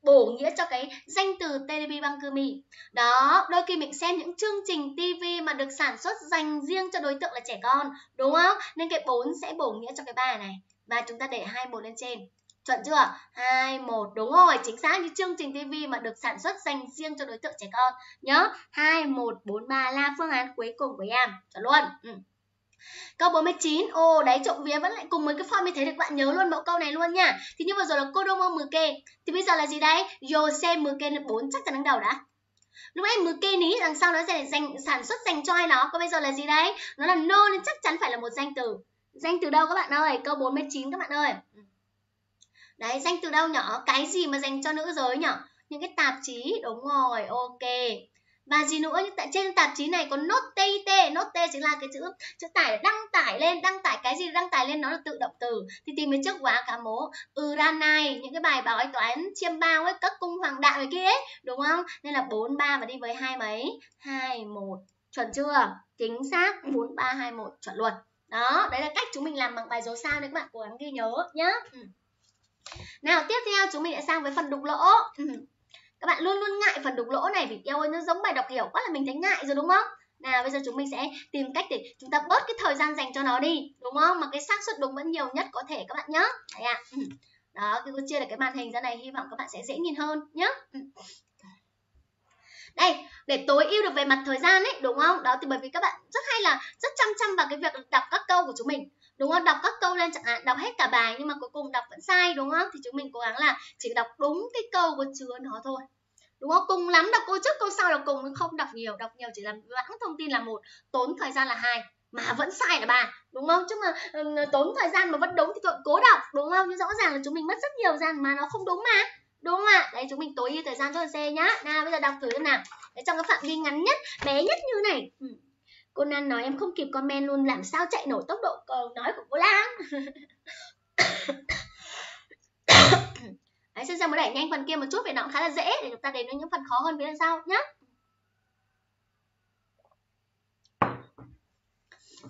[SPEAKER 1] bổ nghĩa cho cái danh từ telebi bangkumi đó đôi khi mình xem những chương trình TV mà được sản xuất dành riêng cho đối tượng là trẻ con đúng không? Nên cái 4 sẽ bổ nghĩa cho cái ba này. Và chúng ta để hai một lên trên. Chuẩn chưa? Hai một đúng rồi chính xác như chương trình TV mà được sản xuất dành riêng cho đối tượng trẻ con. Nhớ hai một bốn ba là phương án cuối cùng của em. Chuẩn luôn. Ừ. Câu 49, ồ đấy trộm vía vẫn lại cùng với cái form như thế được bạn nhớ luôn mẫu câu này luôn nha. Thì như vừa rồi là Kodomo Muke. Thì bây giờ là gì đây? Yose Muke là 4 chắc chắn đứng đầu đã. Lúc nãy Muke ní đằng sau nó sẽ dành sản xuất dành cho ai đó. Còn bây giờ là gì đấy? Nó là no nên chắc chắn phải là một danh từ. Danh từ đâu các bạn ơi? Câu 49 các bạn ơi. Đấy, danh từ đâu nhỏ? Cái gì mà dành cho nữ giới nhỉ? Những cái tạp chí, đúng rồi, ok và gì nữa như tại trên tạp chí này có note nốt t chính là cái chữ chữ tải đăng tải lên, đăng tải cái gì đăng tải lên, nó là tự động từ. Thì tìm đến trước quá cá mố này những cái bài báo ấy toán chiêm bao ấy, các cung hoàng đạo này kia ấy, đúng không? Nên là bốn ba và đi với hai mấy? Hai một, chuẩn chưa? Chính xác, bốn ba, hai một, chuẩn luôn. Đó, đấy là cách chúng mình làm bằng bài dấu sao đấy các bạn cố gắng ghi nhớ nhá. Ừ. nào, tiếp theo, chúng mình sẽ sang với phần đục lỗ. Ừ các bạn luôn luôn ngại phần đục lỗ này vì eo ơi, nó giống bài đọc hiểu quá là mình thấy ngại rồi, đúng không? Nào, bây giờ chúng mình sẽ tìm cách để chúng ta bớt cái thời gian dành cho nó đi, đúng không? Mà cái xác suất đúng vẫn nhiều nhất có thể, các bạn nhé đấy ạ. À. đó cái cô chia là cái màn hình ra này, hy vọng các bạn sẽ dễ nhìn hơn nhé ừ. đây, để tối ưu được về mặt thời gian ấy, đúng không? Đó, thì bởi vì các bạn rất hay là rất chăm chăm vào cái việc đọc các câu của chúng mình đúng không? Đọc các câu lên chẳng hạn, đọc hết cả bài nhưng mà cuối cùng đọc vẫn sai, đúng không? Thì chúng mình cố gắng là chỉ đọc đúng cái câu có chứa nó thôi. Đúng không? Cùng lắm đọc câu trước, câu sau là cùng không đọc nhiều. Đọc nhiều chỉ làm lãng thông tin là một, tốn thời gian là hai, mà vẫn sai là ba, đúng không? Chứ mà tốn thời gian mà vẫn đúng thì thôi cố đọc, đúng không? Nhưng rõ ràng là chúng mình mất rất nhiều gian mà nó không đúng mà, đúng không ạ? Đấy, chúng mình tối ưu thời gian cho C nhá. Nào, bây giờ đọc thử xem nào. Để trong cái phạm vi ngắn nhất, bé nhất như này. Ừ cô Nan nói em không kịp comment luôn làm sao chạy nổi tốc độ nói của cô Lan Đấy, xin xem mới đẩy nhanh phần kia một chút vì nó cũng khá là dễ để chúng ta đến với những phần khó hơn phía sau nhé.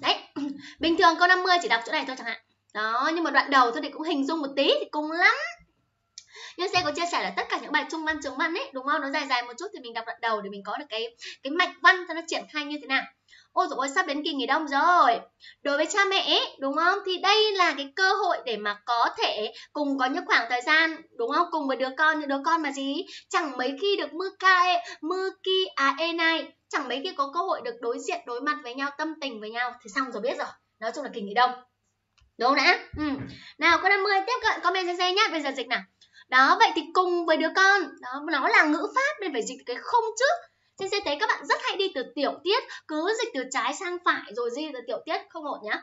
[SPEAKER 1] Đấy, bình thường câu 50 chỉ đọc chỗ này thôi chẳng hạn. Đó, nhưng mà đoạn đầu thôi thì cũng hình dung một tí thì cùng lắm. Nhưng sẽ có chia sẻ là tất cả những bài trung văn trường văn ấy, đúng không? Nó dài dài một chút thì mình đọc đoạn đầu để mình có được cái cái mạch văn cho nó triển khai như thế nào ôi dồi ôi sắp đến kỳ nghỉ đông rồi. Đối với cha mẹ đúng không? Thì đây là cái cơ hội để mà có thể cùng có những khoảng thời gian đúng không? Cùng với đứa con những đứa con mà gì? Chẳng mấy khi được mưa kai, mưa ki à e này. Chẳng mấy khi có cơ hội được đối diện đối mặt với nhau tâm tình với nhau. Thì xong rồi biết rồi. Nói chung là kỳ nghỉ đông. Đúng không đã? Ừ. nào con 50 tiếp cận comment cho nhé bây giờ dịch nào? Đó vậy thì cùng với đứa con. Đó nó là ngữ pháp nên phải dịch cái không trước trên xe thấy các bạn rất hay đi từ tiểu tiết cứ dịch từ trái sang phải rồi di từ tiểu tiết không ổn nhá.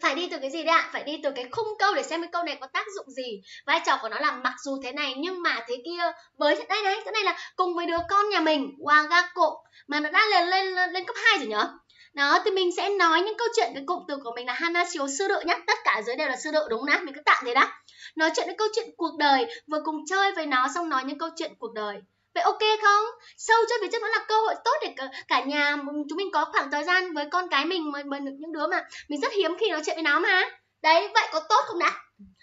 [SPEAKER 1] Phải đi từ cái gì đấy ạ? Phải đi từ cái khung câu để xem cái câu này có tác dụng gì. Vai trò của nó là mặc dù thế này nhưng mà thế kia với đây này cái này là cùng với đứa con nhà mình wagako mà nó đã lên lên lên, cấp 2 rồi nhớ đó thì mình sẽ nói những câu chuyện cái cụm từ của mình là hana chiếu sư đự nhé tất cả dưới đều là sư đự đúng không nào? Mình cứ tạm thế đó nói chuyện những câu chuyện cuộc đời vừa cùng chơi với nó xong nói những câu chuyện cuộc đời. Vậy ok không? Sâu chơi vì chất vẫn là cơ hội tốt để cả, cả nhà chúng mình có khoảng thời gian với con cái mình mà, mà những đứa mà mình rất hiếm khi nói chuyện với nó mà. Đấy, vậy có tốt không đã?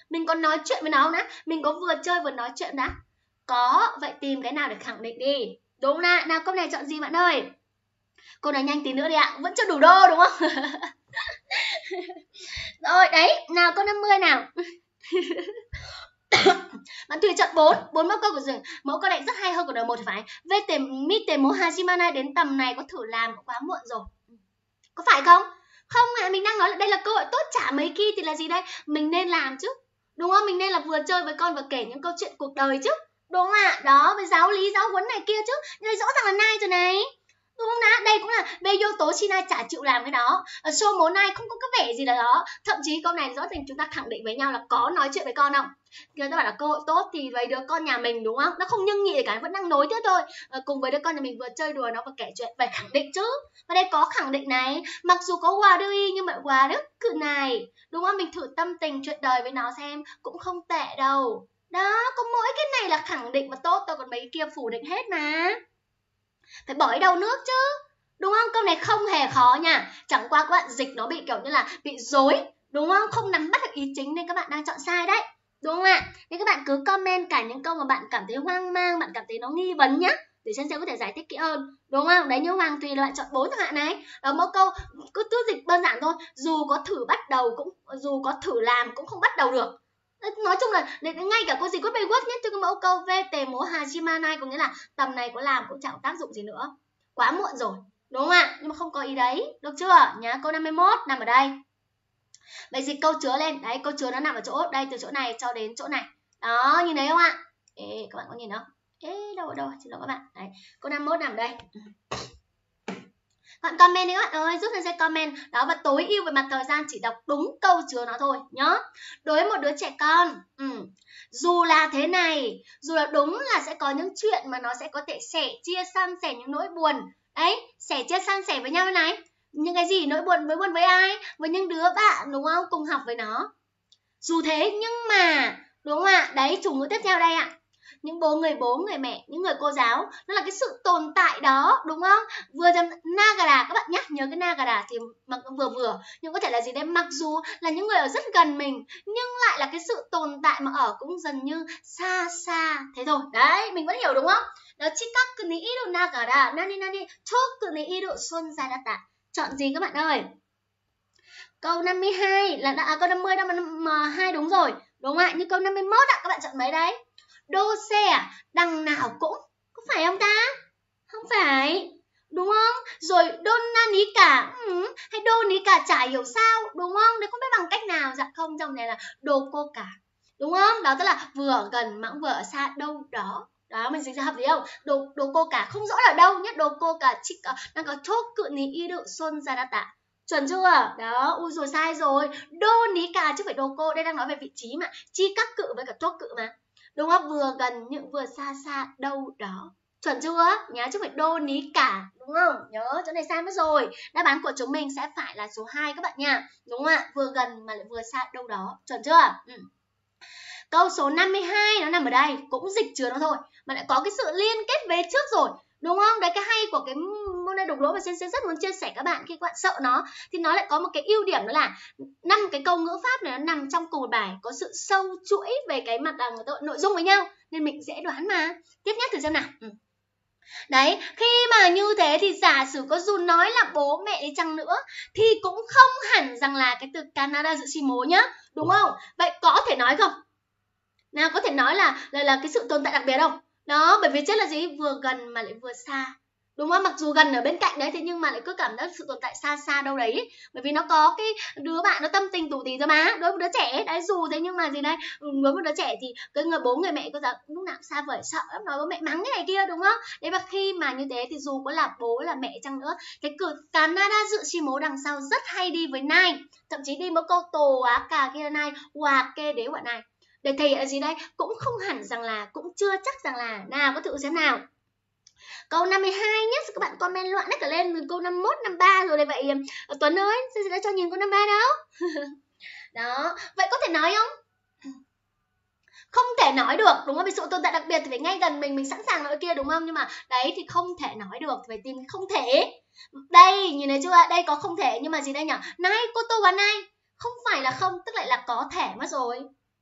[SPEAKER 1] Mình có nói chuyện với nó không đã? Mình có vừa chơi vừa nói chuyện đã? Có, vậy tìm cái nào để khẳng định đi. Đúng là, nào? Nào câu này chọn gì bạn ơi? Cô nói nhanh tí nữa đi ạ, vẫn chưa đủ đô đúng không? Rồi, đấy, nào câu 50 nào. bạn thủy chọn 4 bốn mẫu câu của rừng mẫu câu này rất hay hơn của đời một thì phải. Vete mite mohajimana đến tầm này có thử làm cũng quá muộn rồi. Có phải không? Không ạ mình đang nói là đây là cơ hội tốt trả mấy khi thì là gì đây? Mình nên làm chứ. Đúng không? Mình nên là vừa chơi với con vừa kể những câu chuyện cuộc đời chứ. Đúng không ạ? Đó, với giáo lý, giáo huấn này kia chứ. Đây rõ ràng là nai rồi này không đã đây cũng là bây yếu tố China chả chịu làm cái đó. Ở show mố này không có cái vẻ gì là đó. Thậm chí câu này rõ ràng chúng ta khẳng định với nhau là có nói chuyện với con không? Người ta bảo là cơ hội tốt thì với đứa con nhà mình đúng không? Nó không nhưng nghị cả vẫn đang nối tiếp thôi. À, cùng với đứa con nhà mình vừa chơi đùa nó vừa kể chuyện phải khẳng định chứ. Và đây có khẳng định này. Mặc dù có quà đưa y nhưng mà quà đức cự này đúng không? Mình thử tâm tình chuyện đời với nó xem cũng không tệ đâu. Đó có mỗi cái này là khẳng định mà tốt thôi còn mấy kia phủ định hết mà phải bỏ đi đầu nước chứ? Đúng không? Câu này không hề khó nha. Chẳng qua các bạn dịch nó bị kiểu như là bị dối đúng không? Không nắm bắt được ý chính nên các bạn đang chọn sai đấy. Đúng không ạ? Nên các bạn cứ comment cả những câu mà bạn cảm thấy hoang mang, bạn cảm thấy nó nghi vấn nhá. Để sen sẽ có thể giải thích kỹ hơn. Đúng không? Đấy, như hoàng tùy là bạn chọn bốn thằng hạn này. Đó, mỗi câu cứ cứ dịch đơn giản thôi. Dù có thử bắt đầu cũng, dù có thử làm cũng không bắt đầu được nói chung là ngay cả cô gì có bày quốc nhất cho cái mẫu câu VT mố Hajimanai có nghĩa là tầm này có làm cũng chẳng tác dụng gì nữa. Quá muộn rồi đúng không ạ? Nhưng mà không có ý đấy được chưa? Nhá câu 51 nằm ở đây. Vậy dịch câu chứa lên. Đấy câu chứa nó nằm ở chỗ đây từ chỗ này cho đến chỗ này. Đó nhìn thấy không ạ? Ê, các bạn có nhìn không? Ê, đâu ở đâu xin lỗi các bạn. Đấy câu 51 nằm ở đây bạn comment đi các bạn ơi giúp cho comment. Đó và tối ưu về mặt thời gian chỉ đọc đúng câu chứa nó thôi nhớ. Đối với một đứa trẻ con ừ, dù là thế này dù là đúng là sẽ có những chuyện mà nó sẽ có thể sẻ chia san sẻ những nỗi buồn. Đấy sẻ chia san sẻ với nhau này. Những cái gì nỗi buồn với buồn với ai? Với những đứa bạn đúng không? Cùng học với nó. Dù thế nhưng mà đúng không ạ? Đấy chủ ngữ tiếp theo đây ạ những bố người bố người mẹ những người cô giáo. Nó là cái sự tồn tại đó đúng không? Vừa dần nagara các bạn nhắc nhớ cái nagara thì mặc vừa vừa. Nhưng có thể là gì đấy mặc dù là những người ở rất gần mình nhưng lại là cái sự tồn tại mà ở cũng dần như xa xa thế thôi. Đấy mình vẫn hiểu đúng không? Đó chikaku ni iru nagara nani nani toku ni iru sonzadata chọn gì các bạn ơi? Câu 52 là à, câu 50 đâu mà hai đúng rồi. Đúng không ạ như câu 51 ạ các bạn chọn mấy đấy? Đô xe à? Đằng nào cũng có phải không ta? Không phải. Đúng không? Rồi đôn na ní cả ừ, hay đô ní cả chả hiểu sao? Đúng không? Đấy không biết bằng cách nào? Dạ không trong này là đô cô cả. Đúng không? Đó tức là vừa ở gần mãng vừa ở xa đâu đó. Đó mình dịch ra hợp lý không? Đồ đồ cô cả không rõ là đâu nhất đồ cô cả chỉ có ờ, đang có chốt cự ní y đựng xuân ra tạ. Chuẩn chưa? Đó ui rồi sai rồi. Đô ní cả chứ phải đồ cô. Đây đang nói về vị trí mà. Chi các cự với cả chốt cự mà đúng không? Vừa gần nhưng vừa xa xa, đâu đó. Chuẩn chưa? Nhá chứ phải đô ní cả, đúng không? Nhớ, chỗ này sai mất rồi. Đáp án của chúng mình sẽ phải là số 2 các bạn nha. Đúng không ạ? Vừa gần mà lại vừa xa, đâu đó. Chuẩn chưa? Ừ. câu số 52 nó nằm ở đây. Cũng dịch chứa nó thôi, mà lại có cái sự liên kết về trước rồi. Đúng không? Đấy, cái hay của cái môn đục lỗ và sen sẽ rất muốn chia sẻ các bạn khi các bạn sợ nó thì nó lại có một cái ưu điểm đó là năm cái câu ngữ pháp này nó nằm trong cùng một bài có sự sâu chuỗi về cái mặt là nội dung với nhau nên mình dễ đoán mà tiếp nhất thử xem nào ừ. Đấy, khi mà như thế thì giả sử có dù nói là bố mẹ đi chăng nữa thì cũng không hẳn rằng là cái từ Canada dự si mố nhá, đúng không? Vậy có thể nói không? Nào có thể nói là là, là cái sự tồn tại đặc biệt không? Đó, bởi vì chết là gì? Vừa gần mà lại vừa xa đúng không? Mặc dù gần ở bên cạnh đấy, thế nhưng mà lại cứ cảm giác sự tồn tại xa xa đâu đấy ấy. bởi vì nó có cái đứa bạn, nó tâm tình tủ tí ra má đối với đứa trẻ đấy, dù thế nhưng mà gì đây? Ừ, đối với một đứa trẻ thì cái người bố, người mẹ có rằng lúc nào xa vời, sợ lắm, nói với mẹ mắng cái này kia, đúng không? Đấy, và khi mà như thế thì dù có là bố, là mẹ chăng nữa, cái cử Canada dự chi mố đằng sau rất hay đi với nai. Thậm chí đi một câu tồ á, cà kia nai hòa kê đế quả này để thể hiện gì đây? Cũng không hẳn rằng là, cũng chưa chắc rằng là nào có thử xem nào. Câu 52 nhé, các bạn comment loạn hết cả lên câu 51, 53 rồi này vậy? Ờ, Tuấn ơi, sẽ đã cho nhìn câu 53 đâu? Đó, vậy có thể nói không? không thể nói được đúng không? Vì sự tồn tại đặc biệt thì phải ngay gần mình mình sẵn sàng nói kia đúng không? Nhưng mà đấy thì không thể nói được phải tìm không thể. Đây nhìn thấy chưa? Đây có không thể nhưng mà gì đây nhỉ? Này cô tô và nay không phải là không tức lại là có thể mất rồi.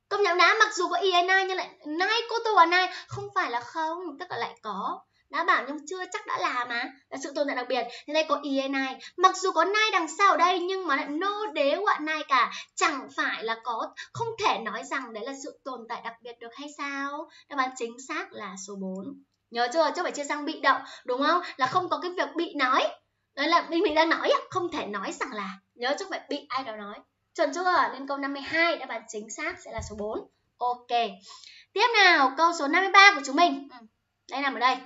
[SPEAKER 1] Công nhận đã mặc dù có ina nhưng lại nay cô tô và nay không phải là không tức là lại có đã bảo nhưng chưa chắc đã là mà. Là sự tồn tại đặc biệt. Thế đây có ý này. Mặc dù có nai đằng sau ở đây nhưng mà lại nô đế gọi nai cả. Chẳng phải là có không thể nói rằng đấy là sự tồn tại đặc biệt được hay sao? Đáp án chính xác là số 4 nhớ chưa? Chứ phải chia sang bị động đúng không? Là không có cái việc bị nói. Đấy là mình mình đang nói không thể nói rằng là nhớ chứ phải bị ai đó nói. Chuẩn chưa? Nên câu 52 đáp án chính xác sẽ là số 4 ok. Tiếp nào câu số 53 của chúng mình. Ừ, đây nằm ở đây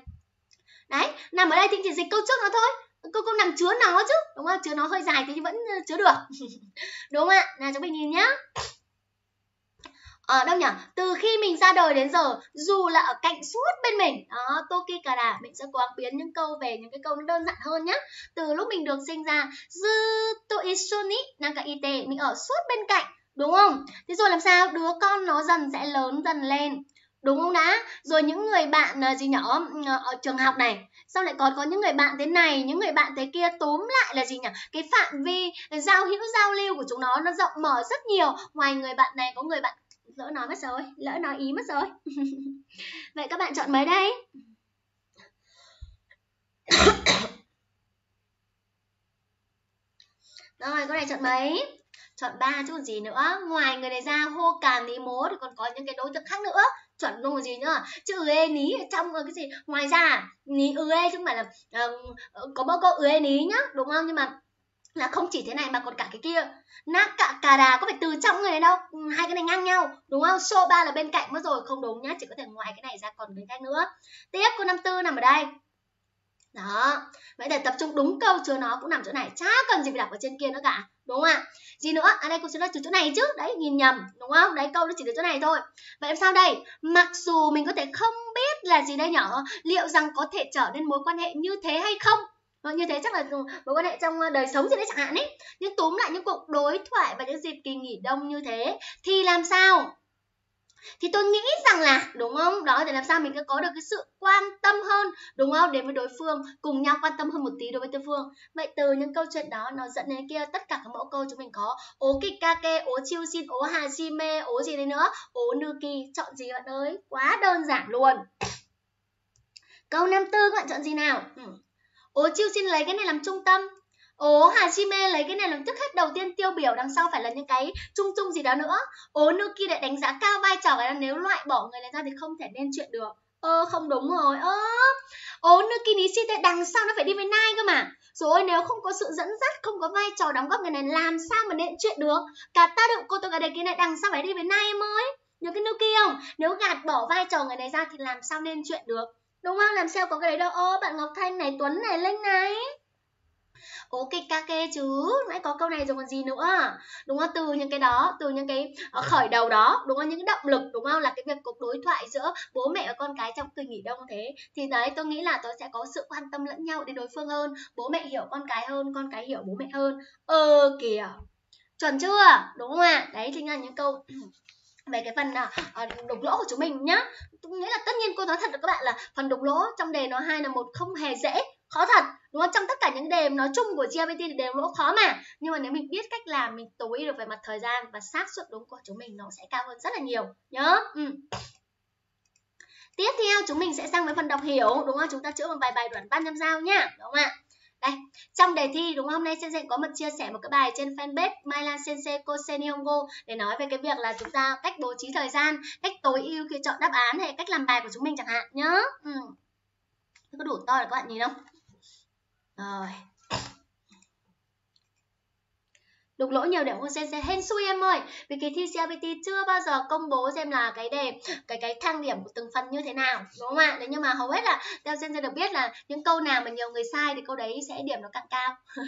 [SPEAKER 1] đấy, nằm ở đây thì chỉ dịch câu trước nó thôi. Câu câu nằm chứa nó chứ. Đúng không? Chứa nó hơi dài thì vẫn ờ, chứa được. Đúng không ạ? Nào chúng mình nhìn nhá. Ở đâu nhỉ? Từ khi mình ra đời đến giờ, dù là ở cạnh suốt bên mình, đó toki kara mình sẽ cố gắng biến những câu về những cái câu nó đơn giản hơn nhá. Từ lúc mình được sinh ra zu to ishoni naka ite, mình ở suốt bên cạnh, đúng không? Thế rồi làm sao? Đứa con nó dần sẽ lớn, dần lên đúng không đã? Rồi những người bạn ờ, gì nhỏ ờ, ờ, ở trường học này sau lại còn có những người bạn thế này, những người bạn thế kia tóm lại là gì nhỉ? Cái phạm vi giao hữu, giao lưu của chúng nó nó rộng mở rất nhiều. Ngoài người bạn này có người bạn, lỡ nói mất rồi, lỡ nói ý mất rồi. Vậy các bạn chọn mấy đây. Rồi con này chọn mấy? Chọn ba chứ còn gì nữa. Ngoài người này ra, hô càn ní mố thì còn có những cái đối tượng khác nữa chuẩn luôn còn gì nữa. Chữ ê ní ở trong cái gì ngoài ra ní ư ê chứ không phải là uh, có bao câu ư ê ní nhá đúng không? Nhưng mà là không chỉ thế này mà còn cả cái kia. Nát cả cà đà có phải từ trong người này đâu hai cái này ngang nhau đúng không? Số ba là bên cạnh mất rồi không đúng nhá chỉ có thể ngoài cái này ra còn cái khác nữa. Tiếp câu năm tư nằm ở đây đó. Vậy để tập trung đúng câu chứa nó cũng nằm chỗ này. Chả cần gì phải đọc ở trên kia nữa cả đúng không ạ? Gì nữa? À đây cô sẽ nói từ chỗ này chứ. Đấy nhìn nhầm đúng không? Đấy câu nó chỉ từ chỗ này thôi. Vậy làm sao đây? Mặc dù mình có thể không biết là gì đây nhỏ liệu rằng có thể trở nên mối quan hệ như thế hay không? Vâng, như thế chắc là mối quan hệ trong đời sống gì đấy chẳng hạn ấy. Nhưng túm lại những cuộc đối thoại và những dịp kỳ nghỉ đông như thế thì làm sao? Thì tôi nghĩ rằng là, đúng không? Đó, để làm sao mình có được cái sự quan tâm hơn, đúng không? Đến với đối phương, cùng nhau quan tâm hơn một tí đối với đối phương. Vậy từ những câu chuyện đó, nó dẫn đến kia, tất cả các mẫu câu chúng mình có ố kịch ca kê, ố chiêu xin, ố hà si mê, ố gì đấy nữa, ố nư kỳ, chọn gì bạn ơi? Quá đơn giản luôn. Câu năm tư các bạn chọn gì nào? Ừ. ố chiêu xin lấy cái này làm trung tâm. Ố Hajime lấy cái này làm trước hết đầu tiên tiêu biểu đằng sau phải là những cái chung chung gì đó nữa. Ố Nuki lại đánh giá cao vai trò cái nếu loại bỏ người này ra thì không thể nên chuyện được. Ơ không đúng rồi. Ơ Ố Nuki Nishite đằng sau nó phải đi với Nai cơ mà. Rồi nếu không có sự dẫn dắt, không có vai trò đóng góp người này làm sao mà nên chuyện được. Cả ta đựng cô tôi cả đây cái này đằng sau phải đi với Nai em ơi. Nhớ cái Nuki không? Nếu gạt bỏ vai trò người này ra thì làm sao nên chuyện được. Đúng không? Làm sao có cái đấy đâu. Ơ bạn Ngọc Thanh này, Tuấn này, Linh này ok kake chứ nãy có câu này rồi còn gì nữa. Đúng không? Từ những cái đó từ những cái ờ, khởi đầu đó đúng không? Những động lực đúng không? Là cái việc cuộc đối thoại giữa bố mẹ và con cái trong kỳ nghỉ đông thế. Thì đấy tôi nghĩ là tôi sẽ có sự quan tâm lẫn nhau đến đối phương hơn. Bố mẹ hiểu con cái hơn con cái hiểu bố mẹ hơn. Ơ ờ, kìa. Chuẩn chưa? Đúng không ạ? Đấy chính là những câu về cái phần uh, đục lỗ của chúng mình nhá. Tôi nghĩ là tất nhiên cô nói thật với các bạn là phần đục lỗ trong đề nó hai là một không hề dễ khó thật đúng không trong tất cả những đề nói chung của GPT thì đều lỗ khó mà nhưng mà nếu mình biết cách làm mình tối ưu được về mặt thời gian và xác suất đúng của chúng mình nó sẽ cao hơn rất là nhiều nhớ ừ. tiếp theo chúng mình sẽ sang với phần đọc hiểu đúng không chúng ta chữa một vài bài đoạn văn năm giao nhá đúng không ạ đây, trong đề thi đúng không? Hôm nay Sensei có một chia sẻ một cái bài trên fanpage Mylan Sensei Kose để nói về cái việc là chúng ta cách bố trí thời gian, cách tối ưu khi chọn đáp án hay cách làm bài của chúng mình chẳng hạn nhớ. Ừ. Có đủ to để các bạn nhìn không? Rồi. Đục lỗ nhiều điểm Zen sẽ hên xui em ơi Vì kỳ thi CLBT chưa bao giờ công bố xem là cái đề cái cái thang điểm của từng phần như thế nào Đúng không ạ? Đấy nhưng mà hầu hết là theo Sensei được biết là những câu nào mà nhiều người sai thì câu đấy sẽ điểm nó càng cao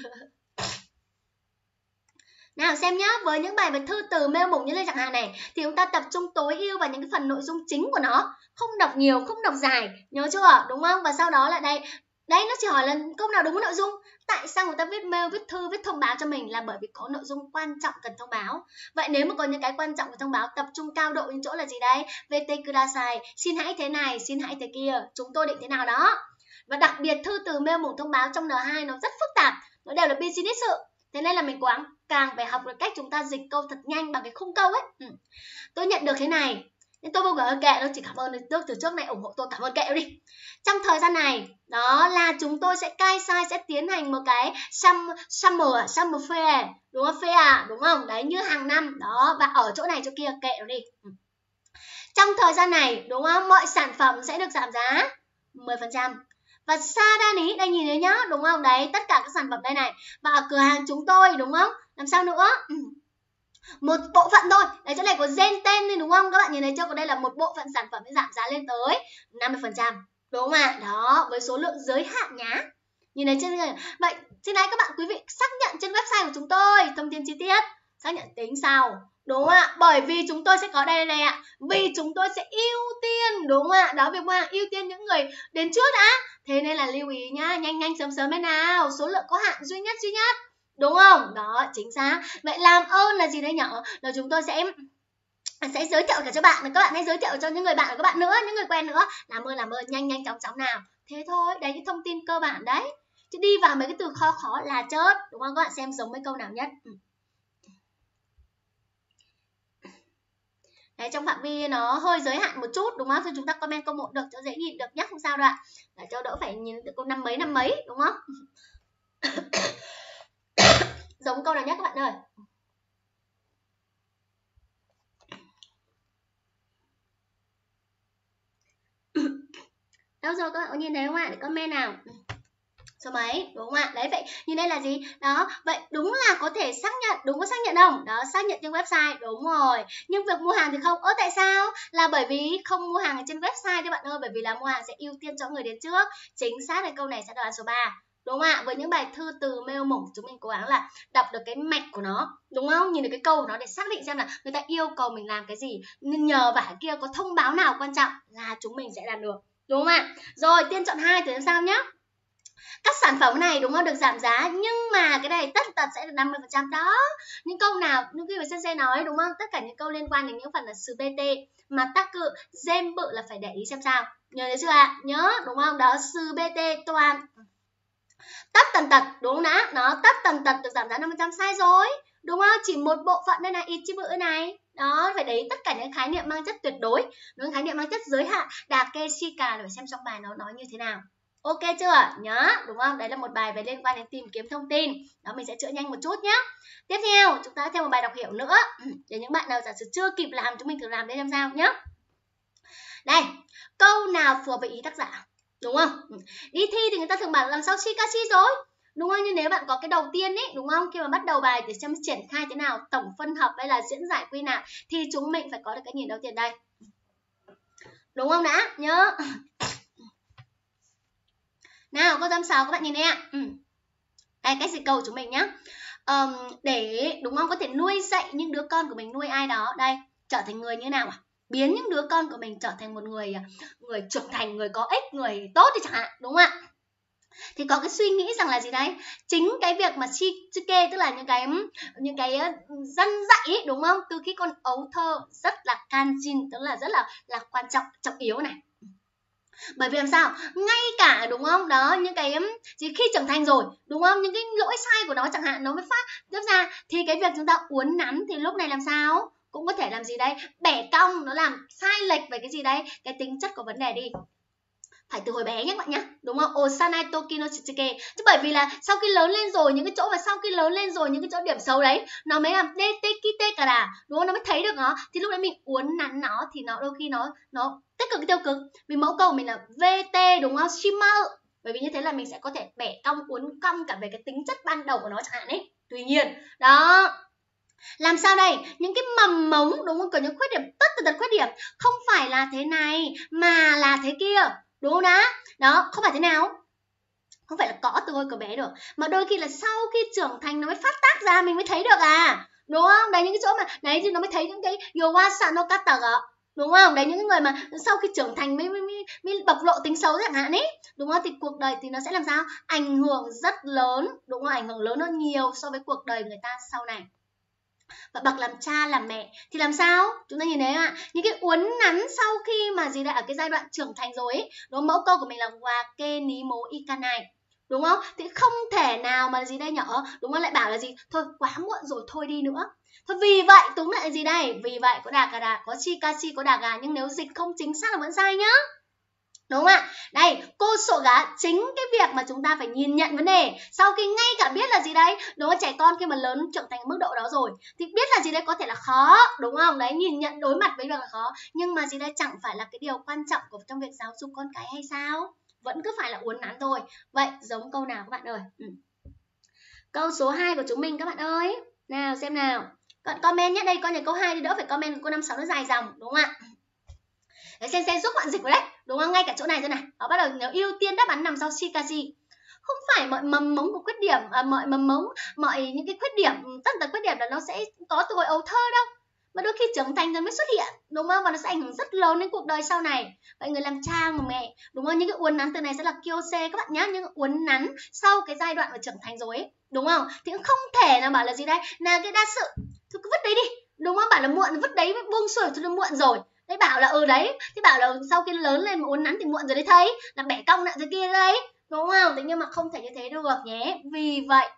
[SPEAKER 1] Nào xem nhá, với những bài về thư từ mêu mục như thế chẳng hạn này thì chúng ta tập trung tối ưu vào những cái phần nội dung chính của nó, không đọc nhiều, không đọc dài, nhớ chưa? Đúng không? Và sau đó là đây, Đấy, nó chỉ hỏi là câu nào đúng với nội dung. Tại sao người ta viết mail, viết thư, viết thông báo cho mình là bởi vì có nội dung quan trọng cần thông báo. Vậy nếu mà có những cái quan trọng cần thông báo, tập trung cao độ những chỗ là gì đấy? VT kudasai, xin hãy thế này, xin hãy thế kia, chúng tôi định thế nào đó. Và đặc biệt thư từ mail mục thông báo trong N2 nó rất phức tạp, nó đều là business sự. Thế nên là mình cố càng phải học được cách chúng ta dịch câu thật nhanh bằng cái khung câu ấy. Ừ. Tôi nhận được thế này, nên tôi vô gỡ kệ nó chỉ cảm ơn từ, từ trước này ủng hộ tôi cảm ơn kệ đi. Trong thời gian này đó là chúng tôi sẽ cai sai sẽ tiến hành một cái summer summer summer fair đúng không? Fair à, đúng không? Đấy như hàng năm. Đó và ở chỗ này chỗ kia kệ nó đi. Ừ. Trong thời gian này đúng không? Mọi sản phẩm sẽ được giảm giá 10% và Sadani đây nhìn thấy nhá đúng không? Đấy tất cả các sản phẩm đây này. Và ở cửa hàng chúng tôi đúng không? Làm sao nữa? Ừ một bộ phận thôi. Đấy, chỗ này có gen tên nên đúng không? Các bạn nhìn thấy chưa? Còn đây là một bộ phận sản phẩm sẽ giảm giá lên tới 50% đúng không ạ? Đó, với số lượng giới hạn nhá. Nhìn thấy trên vậy, xin hãy các bạn, quý vị xác nhận trên website của chúng tôi thông tin chi tiết. Xác nhận tính sau. Đúng không ạ? Bởi vì chúng tôi sẽ có đây này ạ. Vì chúng tôi sẽ ưu tiên, đúng không ạ? Đó việc mà ưu tiên những người đến trước đã. Thế nên là lưu ý nhá, nhanh nhanh, sớm sớm bên nào. Số lượng có hạn, duy nhất duy nhất đúng không? Đó chính xác. Vậy làm ơn là gì đấy nhỏ? Là chúng tôi sẽ sẽ giới thiệu cả cho bạn. Các bạn hãy giới thiệu cho những người bạn của các bạn nữa những người quen nữa. Làm ơn làm ơn nhanh nhanh chóng chóng nào. Thế thôi đấy cái thông tin cơ bản đấy. Chứ đi vào mấy cái từ khó khó là chết đúng không? Các bạn xem giống mấy câu nào nhất. Ừ. Đấy, trong phạm vi nó hơi giới hạn một chút đúng không? Thì chúng ta comment câu một được cho dễ nhìn được nhé, không sao đâu ạ. Để cho đỡ phải nhìn từ câu năm mấy năm mấy đúng không? Giống câu nào nhất các bạn ơi. Đâu rồi, các bạn có nhìn thấy không ạ? Để comment nào. Số mấy, đúng không ạ? Đấy, vậy như đây là gì? Đó, vậy đúng là có thể xác nhận, đúng có xác nhận không? Đó, xác nhận trên website, đúng rồi. Nhưng việc mua hàng thì không. Ơ, tại sao? Là bởi vì không mua hàng ở trên website các bạn ơi. Bởi vì là mua hàng sẽ ưu tiên cho người đến trước. Chính xác là câu này sẽ là số 3 đúng không ạ? Với những bài thư từ mail mỏng, chúng mình cố gắng là đọc được cái mạch của nó, đúng không? Nhìn được cái câu của nó để xác định xem là người ta yêu cầu mình làm cái gì. Nên nhờ vả kia có thông báo nào quan trọng là chúng mình sẽ làm được, đúng không ạ? Rồi, tiên chọn hai thì làm sao nhá. Các sản phẩm này, đúng không? Được giảm giá, nhưng mà cái này tất tật sẽ được 50% đó. Những câu nào, những khi mà sensei nói, đúng không? Tất cả những câu liên quan đến những phần là sự bt mà tác cự, gen bự là phải để ý xem sao. Nhớ đấy chưa ạ? Nhớ, đúng không? Đó, sự bt toàn tất tần tật, đúng không đã nó tất tần tật được giảm giá 50% sai rồi, đúng không? Chỉ một bộ phận đây này ít chứ bự này. Đó, phải đấy tất cả những khái niệm mang chất tuyệt đối, những khái niệm mang chất giới hạn đạt kê shika là xem trong bài nó nói như thế nào. Ok chưa? Nhớ, đúng không? Đấy là một bài về liên quan đến tìm kiếm thông tin. Đó, mình sẽ chữa nhanh một chút nhé tiếp theo, chúng ta theo một bài đọc hiểu nữa. Ừ, để những bạn nào giả sử chưa kịp làm, chúng mình thử làm đây làm sao nhé đây, câu nào phù hợp với ý tác giả? Đúng không? Ừ. Đi thi thì người ta thường bảo làm sao chi rồi. Đúng không? Như nếu bạn có cái đầu tiên ấy đúng không? Khi mà bắt đầu bài để xem triển khai thế nào tổng phân hợp hay là diễn giải quy nạp thì chúng mình phải có được cái nhìn đầu tiên đây. Đúng không đã? Nhớ. Nào câu giám sáu các bạn nhìn nè ừ. đây cách dịch câu chúng mình nhá. Um, để đúng không? Có thể nuôi dạy những đứa con của mình nuôi ai đó. Đây trở thành người như nào à? Biến những đứa con của mình trở thành một người à, người trưởng thành người có ích người tốt thì chẳng hạn đúng không ạ? Thì có cái suy nghĩ rằng là gì đấy? Chính cái việc mà chi kê tức là những cái những cái ờ, dân dạy ấy, đúng không? Từ khi con ấu thơ rất là kanjin tức là rất là là quan trọng trọng yếu này. Bởi vì làm sao? Ngay cả đúng không? Đó những cái thì khi trưởng thành rồi đúng không? Những cái lỗi sai của nó chẳng hạn nó mới phát tiếp ra. Thì cái việc chúng ta uốn nắn thì lúc này làm sao? Cũng có thể làm gì đây bẻ cong, nó làm sai lệch về cái gì đây cái tính chất của vấn đề đi. Phải từ hồi bé nhé các bạn nhé đúng không? Osanai toki no shichike chứ bởi vì là sau khi lớn lên rồi, những cái chỗ mà sau khi lớn lên rồi, những cái chỗ điểm xấu đấy, nó mới làm dete kite cả đúng không? Nó mới thấy được nó. Thì lúc đấy mình uốn nắn nó thì nó đôi khi nó nó tích cực, tiêu cực. Vì mẫu câu mình là vt đúng không? Shimau bởi vì như thế là mình sẽ có thể bẻ cong, uốn cong cả về cái tính chất ban đầu của nó chẳng hạn ấy. Tuy nhiên, đó làm sao đây? Những cái mầm mống đúng không? Có những khuyết điểm tất tần tật khuyết điểm. Không phải là thế này mà là thế kia. Đúng không đã đó không phải thế nào? Không phải là có từ hồi cậu bé được mà đôi khi là sau khi trưởng thành nó mới phát tác ra mình mới thấy được à. Đúng không? Đấy những cái chỗ mà đấy thì nó mới thấy những cái yowasa no kata đúng không? Đấy những người mà sau khi trưởng thành mới mới, mới, mới bộc lộ tính xấu chẳng hạn ấy. Đúng không? Thì cuộc đời thì nó sẽ làm sao? Ảnh hưởng rất lớn. Đúng không? Ảnh hưởng lớn hơn nhiều so với cuộc đời người ta sau này và bậc làm cha, làm mẹ, thì làm sao? Chúng ta nhìn thấy ạ? Những cái uốn nắn sau khi mà gì đã ở cái giai đoạn trưởng thành rồi ấy đó mẫu câu của mình là wa ke ni mo ikanai đúng không? Thì không thể nào mà gì đây nhỏ, đúng không? Lại bảo là gì? Thôi, quá muộn rồi, thôi đi nữa. Thôi, vì vậy túm lại gì đây? Vì vậy, có đà cà đà, có chi ca chi, có đà gà, nhưng nếu dịch không chính xác là vẫn sai nhá. Đúng không ạ? Đây, cô sổ gá chính cái việc mà chúng ta phải nhìn nhận vấn đề. Sau khi ngay cả biết là gì đấy Đúng không? Trẻ con khi mà lớn trưởng thành mức độ đó rồi Thì biết là gì đấy có thể là khó Đúng không? Đấy, nhìn nhận đối mặt với việc là khó. Nhưng mà gì đấy chẳng phải là cái điều quan trọng của trong việc giáo dục con cái hay sao? Vẫn cứ phải là uốn nắn thôi. Vậy giống câu nào các bạn ơi? Ừ. Câu số 2 của chúng mình các bạn ơi. Nào xem nào. Các bạn comment nhé, đây coi nhà câu 2 thì đỡ phải comment câu 56 nó dài dòng đúng không ạ? Để xem xem giúp bạn dịch vào đấy đúng không? Ngay cả chỗ này thôi này. Nó bắt đầu nếu ưu tiên đáp án nằm sau shikaji không phải mọi mầm mống của khuyết điểm à, mọi mầm mống mọi những cái khuyết điểm tất cả khuyết điểm là nó sẽ có từ hồi ấu thơ đâu. Mà đôi khi trưởng thành rồi mới xuất hiện đúng không? Và nó sẽ ảnh hưởng rất lớn đến cuộc đời sau này. Vậy người làm cha mà mẹ đúng không? Những cái uốn nắn từ này sẽ là kyose các bạn nhá. Những cái uốn nắn sau cái giai đoạn mà trưởng thành rồi ấy đúng không? Thì cũng không thể nào bảo là gì đây. Là cái đa sự thôi cứ vứt đấy đi đúng không? Bảo là muộn vứt đấy buông xuôi thôi muộn rồi thế bảo là ừ đấy. Thế bảo là ừ, sau khi lớn lên mà uốn nắn thì muộn rồi đấy, thấy. Là bẻ cong lại dưới kia đấy. Đúng không? Thế nhưng mà không thể như thế được nhé. Vì vậy,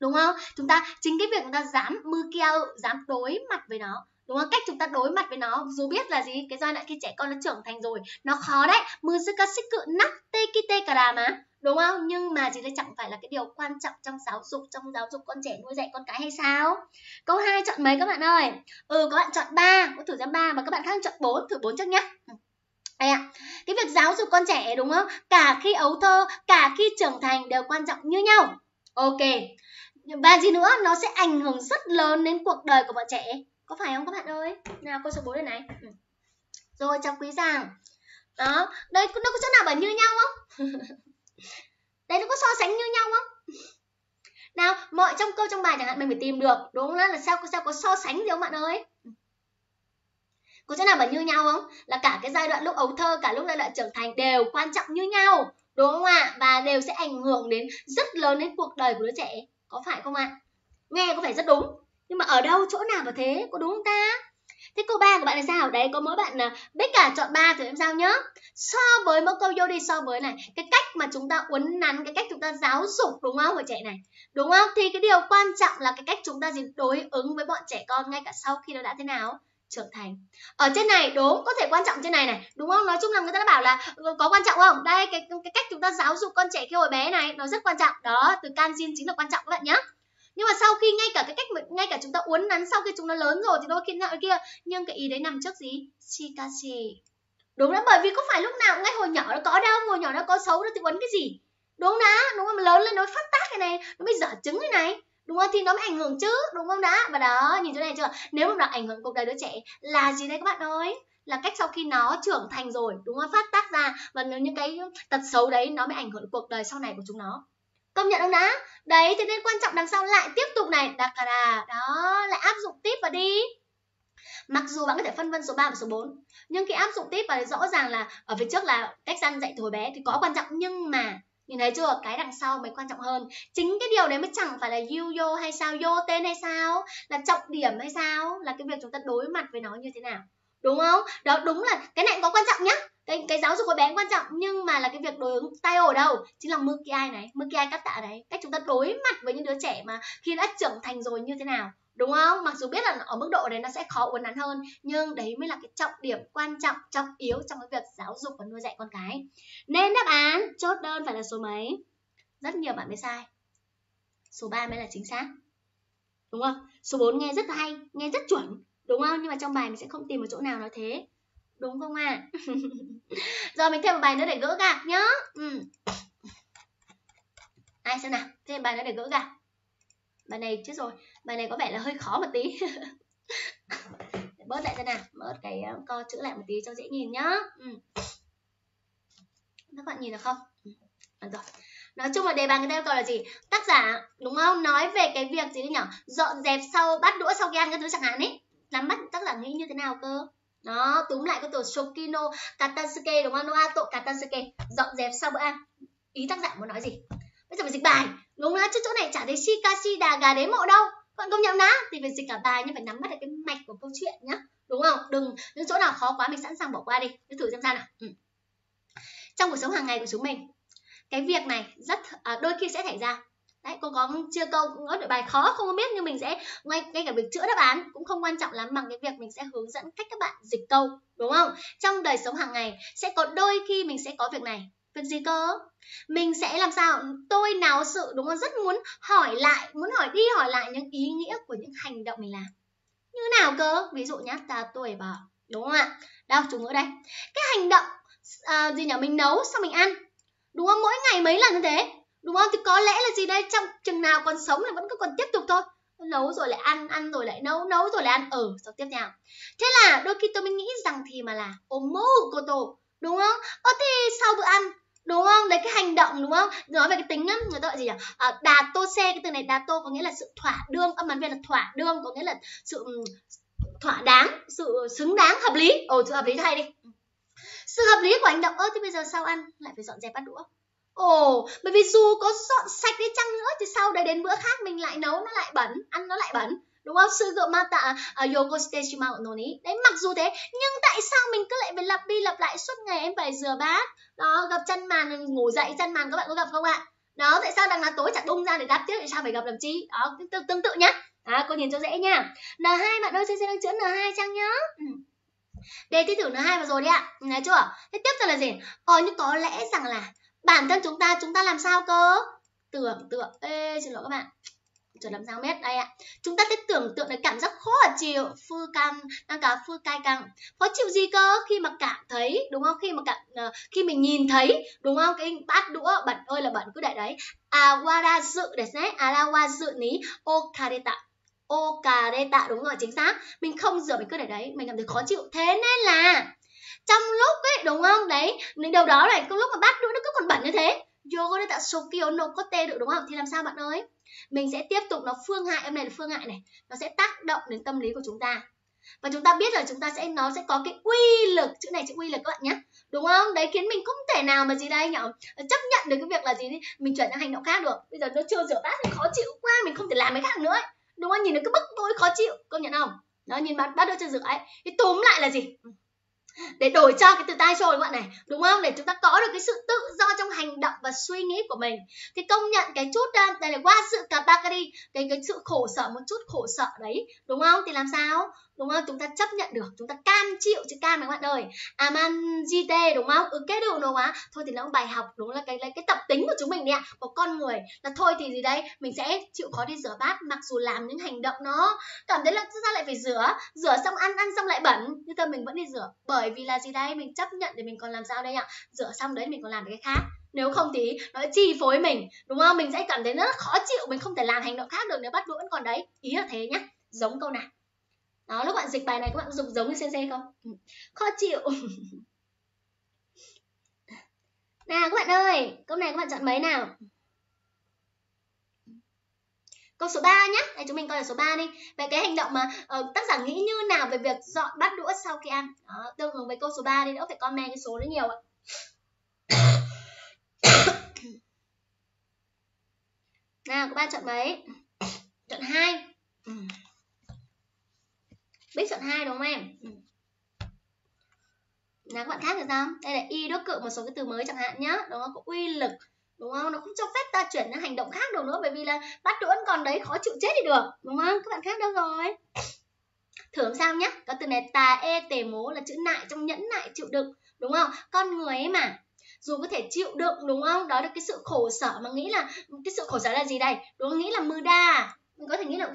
[SPEAKER 1] đúng không? Chúng ta, chính cái việc chúng ta dám mưu keo, dám đối mặt với nó, đúng không? Cách chúng ta đối mặt với nó, dù biết là gì, cái giai đoạn khi trẻ con nó trưởng thành rồi, nó khó đấy. Mưu sức xích cự nắc tê ki tê đà mà đúng không nhưng mà gì đây chẳng phải là cái điều quan trọng trong giáo dục trong giáo dục con trẻ nuôi dạy con cái hay sao câu 2 chọn mấy các bạn ơi ừ các bạn chọn 3 có thử ra 3 mà các bạn khác chọn 4 thử 4 trước nhá. Ừ. đây ạ, cái việc giáo dục con trẻ đúng không? Cả khi ấu thơ, cả khi trưởng thành đều quan trọng như nhau. Ok. Và gì nữa, nó sẽ ảnh hưởng rất lớn đến cuộc đời của bọn trẻ. Có phải không các bạn ơi? Nào, câu số 4 đây này. Ừ. Rồi, chào quý giảng. Đó, đây nó có chỗ nào bảo như nhau không? Đấy nó có so sánh như nhau không? Nào, mọi trong câu trong bài chẳng hạn mình phải tìm được, đúng không? Là sao sao có so sánh gì không bạn ơi? Có chỗ nào mà như nhau không? Là cả cái giai đoạn lúc ấu thơ, cả lúc giai đoạn trưởng thành đều quan trọng như nhau. đúng không ạ và đều sẽ ảnh hưởng đến rất lớn đến cuộc đời của đứa trẻ có phải không ạ nghe có phải rất đúng nhưng mà ở đâu chỗ nào mà thế có đúng không ta thế câu ba của bạn là sao? Đấy, có mỗi bạn à, biết cả à, chọn ba thì em sao nhá. So với mỗi câu vô đi so với này, cái cách mà chúng ta uốn nắn, cái cách chúng ta giáo dục, đúng không, của trẻ này? Đúng không? Thì cái điều quan trọng là cái cách chúng ta gì? Đối ứng với bọn trẻ con ngay cả sau khi nó đã thế nào? Trưởng thành. Ở trên này đúng có thể quan trọng trên này này, đúng không? Nói chung là người ta đã bảo là ừ, có quan trọng không? Đây, cái cái cách chúng ta giáo dục con trẻ khi hồi bé này, nó rất quan trọng. Đó, từ canxin chính là quan trọng các bạn nhé nhưng mà sau khi ngay cả cái cách ngay cả chúng ta uốn nắn sau khi chúng nó lớn rồi thì đôi khi nọ kia. Nhưng cái ý đấy nằm trước gì? Shikashi đúng đó bởi vì có phải lúc nào, ngay hồi nhỏ nó có đâu, hồi nhỏ nó có xấu nó thì uốn cái gì? Đúng đã đúng không? Lớn lên nó phát tác cái này, nó mới dở trứng cái này. Đúng không? Thì nó mới ảnh hưởng chứ, đúng không? Đã và đó, nhìn chỗ này chưa? Nếu mà nó ảnh hưởng cuộc đời đứa trẻ là gì đây các bạn ơi? Là cách sau khi nó trưởng thành rồi, đúng không? Phát tác ra, và những cái tật xấu đấy nó mới ảnh hưởng cuộc đời sau này của chúng nó công nhận không đã? Đấy, thế nên quan trọng đằng sau lại tiếp tục này. Dakara đó, lại áp dụng tiếp vào đi. Mặc dù bạn có thể phân vân số 3 và số 4 nhưng khi áp dụng tiếp vào thì rõ ràng là ở phía trước là cách gian dạy từ hồi bé thì có quan trọng. Nhưng mà, nhìn thấy chưa? Cái đằng sau mới quan trọng hơn. Chính cái điều đấy mới chẳng phải là you, yo hay sao, yo tên hay sao? Là trọng điểm hay sao? Là cái việc chúng ta đối mặt với nó như thế nào? Đúng không? Đó, đúng là cái này có quan trọng nhá cái, cái giáo dục của bé quan trọng nhưng mà là cái việc đối ứng tay ở đâu chính là mukiai này mukiai cắt tạ đấy. Cách chúng ta đối mặt với những đứa trẻ mà khi đã trưởng thành rồi như thế nào đúng không? Mặc dù biết là ở mức độ đấy nó sẽ khó uốn nắn hơn nhưng đấy mới là cái trọng điểm quan trọng trọng yếu trong cái việc giáo dục và nuôi dạy con cái. Nên đáp án chốt đơn phải là số mấy? Rất nhiều bạn mới sai. Số 3 mới là chính xác. Đúng không? Số 4 nghe rất hay nghe rất chuẩn đúng không? Nhưng mà trong bài mình sẽ không tìm một chỗ nào nói thế đúng không ạ? À? rồi mình thêm một bài nữa để gỡ gạc nhá. Ừ. ai xem nào? Thêm bài nữa để gỡ gạc. Bài này chết rồi. Bài này có vẻ là hơi khó một tí. Bớt lại xem nào. Bớt cái ờ, co chữ lại một tí cho dễ nhìn nhá. Ừ. các bạn nhìn được không? Ừ. rồi. Nói chung là đề bài người ta yêu cầu là gì? Tác giả, đúng không? Nói về cái việc gì đấy nhở? Dọn dẹp sau bát đũa sau khi ăn cái thứ chẳng hạn ấy. Nắm bắt tác giả nghĩ như thế nào cơ? Đó túm lại cái từ Shokino Katasuke đúng không? Noato Katasuke dọn dẹp sau bữa ăn. Ý tác giả muốn nói gì? Bây giờ phải dịch bài. Đúng không? Chứ chỗ này chả thấy Shikashi đà gà đế mộ đâu. Còn công nhận đã thì phải dịch cả bài nhưng phải nắm bắt được cái mạch của câu chuyện nhá. Đúng không? Đừng những chỗ nào khó quá mình sẵn sàng bỏ qua đi. Cứ thử xem sao nào. Ừ. trong cuộc sống hàng ngày của chúng mình cái việc này rất à, đôi khi sẽ xảy ra đấy cô có chưa câu có được bài khó không có biết nhưng mình sẽ ngay ngay cả việc chữa đáp án cũng không quan trọng lắm bằng cái việc mình sẽ hướng dẫn cách các bạn dịch câu đúng không? Trong đời sống hàng ngày sẽ có đôi khi mình sẽ có việc này việc gì cơ? Mình sẽ làm sao? Tôi nào sự đúng không? Rất muốn hỏi lại muốn hỏi đi hỏi lại những ý nghĩa của những hành động mình làm. Như nào cơ? Ví dụ nhá ta tuổi bảo đúng không ạ? Đâu chủ ngữ đây. Cái hành động à, gì nhỉ? Mình nấu xong mình ăn đúng không? Mỗi ngày mấy lần như thế? Đúng không? Thì có lẽ là gì đây? Trong chừng nào còn sống là vẫn cứ còn tiếp tục thôi. Nấu rồi lại ăn ăn rồi lại nấu nấu rồi lại ăn. Ở ừ, tiếp theo. Thế là đôi khi tôi mới nghĩ rằng thì mà là omo tổ đúng không? Ơ thì sau bữa ăn đúng không? Đấy cái hành động đúng không? Nói về cái tính á người ta gọi gì nhỉ? À, đà tô xe cái từ này đà tô có nghĩa là sự thỏa đương âm hán việt là thỏa đương có nghĩa là sự thỏa đáng sự xứng đáng hợp lý. Ồ sự hợp lý thay đi. Sự hợp lý của hành động ơ thì bây giờ sau ăn lại phải dọn dẹp bát đũa. Ồ, bởi vì dù có dọn sạch đi chăng nữa thì sau đấy đến bữa khác mình lại nấu nó lại bẩn, ăn nó lại bẩn. Đúng không? Sư dụng mata uh, à, yogo steshima noni. Đấy, mặc dù thế, nhưng tại sao mình cứ lại phải lặp đi lặp lại suốt ngày em phải rửa bát? Đó, gặp chân màn, ngủ dậy chân màn các bạn có gặp không ạ? Đó, tại sao đằng là tối chả bung ra để đáp tiếp thì sao phải gặp làm chi? Đó, tương, tương tự nhá. À, cô nhìn cho dễ nha. N2 bạn ơi, xin đang chữa N2 chăng nhá. Ừ. Đề thi thử N2 vào rồi đấy ạ. Nói chưa? Thế tiếp theo là gì? Ờ, nhưng có lẽ rằng là bản thân chúng ta chúng ta làm sao cơ? Tưởng tượng ê xin lỗi các bạn. Chuẩn làm sao mét đây ạ? Chúng ta sẽ tưởng tượng cái cảm giác khó chịu phư căng đang cả phư cay căng. Khó chịu gì cơ? Khi mà cảm thấy đúng không? Khi mà cảm uh, khi mình nhìn thấy đúng không? Cái bát đũa bẩn ơi là bẩn cứ để đấy. Awara dự để nhé. Arawa dự ní okareta. Okareta đúng rồi chính xác. Mình không rửa mình cứ để đấy. Mình cảm thấy khó chịu. Thế nên là trong lúc ấy, đúng không? Đấy nên điều đó này có lúc mà bát đũa nó cứ còn bẩn như thế. Yoga để tạo số kiểu nó có tê được, đúng không? Thì làm sao bạn ơi? Mình sẽ tiếp tục nó phương hại em này là phương hại này. Nó sẽ tác động đến tâm lý của chúng ta. Và chúng ta biết là chúng ta sẽ, nó sẽ có cái uy lực, chữ này chữ uy lực các bạn nhé đúng không? Đấy, khiến mình không thể nào mà gì đây nhở chấp nhận được cái việc là gì đi, mình chuyển sang hành động khác được. Bây giờ nó chưa rửa bát thì khó chịu quá, mình không thể làm cái khác nữa ấy. đúng không? Nhìn nó cứ bức tôi khó chịu. Công nhận không? Nó nhìn bát bát đưa chưa rửa ấy. Thì túm lại là gì? Ừ để đổi cho cái từ tai rồi các bạn này, đúng không? Để chúng ta có được cái sự tự do trong hành động và suy nghĩ của mình. Thì công nhận cái chút ờ, đây là qua sự cà cái cái sự khổ sở, một chút khổ sở đấy, đúng không? Thì làm sao? Đúng không? Chúng ta chấp nhận được, chúng ta cam chịu chứ cam các bạn ơi. Amanjite, đúng không? Ừ kết được đúng không thôi thì nó bài học, đúng là cái cái tập tính của chúng mình nè của con người là thôi thì gì đấy, mình sẽ chịu khó đi rửa bát, mặc dù làm những hành động nó cảm thấy là sao lại phải rửa. Rửa xong ăn ăn xong lại bẩn, nhưng thôi mình vẫn đi rửa. Bởi vì là gì đấy, mình chấp nhận để mình còn làm sao đây ạ? Rửa xong đấy mình còn làm cái khác. Nếu không thì nó chi phối mình, đúng không? Mình sẽ cảm thấy rất là khó chịu, mình không thể làm hành động khác được nếu bắt đũa vẫn còn đấy. Ý là thế nhá. Giống câu nào? đó lúc bạn dịch bài này các bạn dùng giống như sensei không? Ừ. Khó chịu. Nào các bạn ơi câu này các bạn chọn mấy nào? Câu số 3 nhé, đây chúng mình coi là số 3 đi. Về cái hành động mà uh, tác giả nghĩ như nào về việc dọn bát đũa sau khi ăn? Đó, Tương ứng với câu số 3 đi, đỡ phải comment cái số nó nhiều ạ. Nào các bạn chọn mấy? Chọn hai. Ừ biết chọn hai đúng không em? Ừ. Nào, các bạn khác thì sao? Đây là y đối cự một số cái từ mới chẳng hạn nhá. Đúng không? Có uy lực đúng không? Nó không cho phép ta chuyển sang hành động khác đâu nữa bởi vì là bắt đũa còn đấy khó chịu chết thì được đúng không? Các bạn khác đâu rồi? Thử sao nhá. Có từ này tà e tề mố là chữ nại trong nhẫn nại chịu đựng đúng không? Con người ấy mà dù có thể chịu đựng đúng không? Đó là cái sự khổ sở mà nghĩ là cái sự khổ sở là gì đây? Đúng không? nghĩ là mưa đa. Mình có thể nghĩ là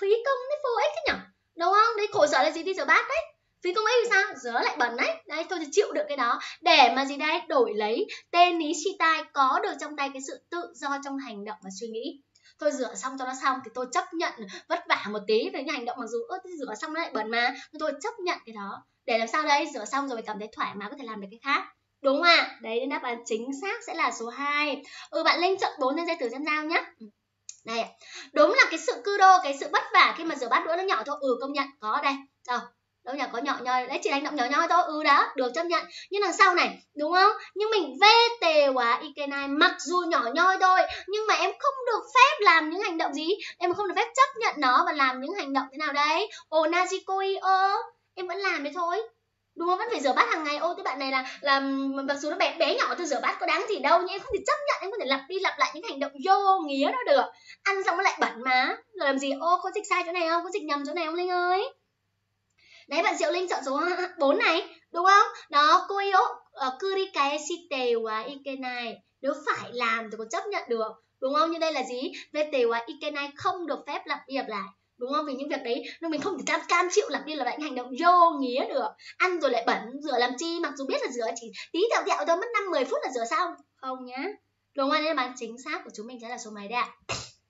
[SPEAKER 1] phí công với vô ích thế nhỉ? Đúng không? Đấy, khổ sở là gì? Đi rửa bát đấy. Phí công ấy thì sao? Rửa lại bẩn đấy. Đấy, tôi thì chịu được cái đó. Để mà gì đây? Đổi lấy tên ý chi tai có được trong tay cái sự tự do trong hành động và suy nghĩ. Tôi rửa xong cho nó xong thì tôi chấp nhận vất vả một tí về những hành động mặc dù, ơ rửa xong nó lại bẩn mà. Tôi chấp nhận cái đó. Để làm sao đây? Rửa xong rồi mình cảm thấy thoải mái có thể làm được cái khác. Đúng không ạ? Đấy, đáp án chính xác sẽ là số 2 ừ bạn Linh chọn bốn lên dây từ xem sao nhé ừ đây đúng là cái sự cư đô, cái sự vất vả khi mà rửa bát đũa nó nhỏ thôi. Ừ công nhận, có đây. Đâu đâu nhà có nhỏ nhoi. Đấy, chỉ hành động nhỏ nhoi thôi. Ừ đó, được chấp nhận. Nhưng đằng sau này, đúng không? Nhưng mình vê tề quá, ikenai, mặc dù nhỏ nhoi thôi, nhưng mà em không được phép làm những hành động gì. Em không được phép chấp nhận nó và làm những hành động thế nào đấy. Ồ, najikoi ơ, em vẫn làm đấy thôi đúng không? Vẫn phải rửa bát hàng ngày. Ô cái bạn này là là mặc dù nó bé bé nhỏ tôi rửa bát có đáng gì đâu, nhưng em không thể chấp nhận, em có thể lặp đi lặp lại những hành động vô nghĩa đó được. Ăn xong nó lại bẩn má rồi làm gì? Ô, có dịch sai chỗ này không có dịch nhầm chỗ này không linh ơi? Đấy, bạn diệu linh chọn số 4 này, đúng không? Đó, cô yêu ờ, đi cái shite wa ikenai. Nếu phải làm thì có chấp nhận được, đúng không? Như đây là gì? Vete wa ikenai không được phép lặp đi lặp lại đúng không? Vì những việc đấy nên mình không thể cam cam chịu lặp đi lặp lại hành động vô nghĩa được. Ăn rồi lại bẩn rửa làm chi? Mặc dù biết là rửa chỉ tí thẹo thẹo thôi mất năm mười phút là rửa xong. Không nhá. Đúng không? Nên bạn chính xác của chúng mình sẽ là số mấy đây ạ?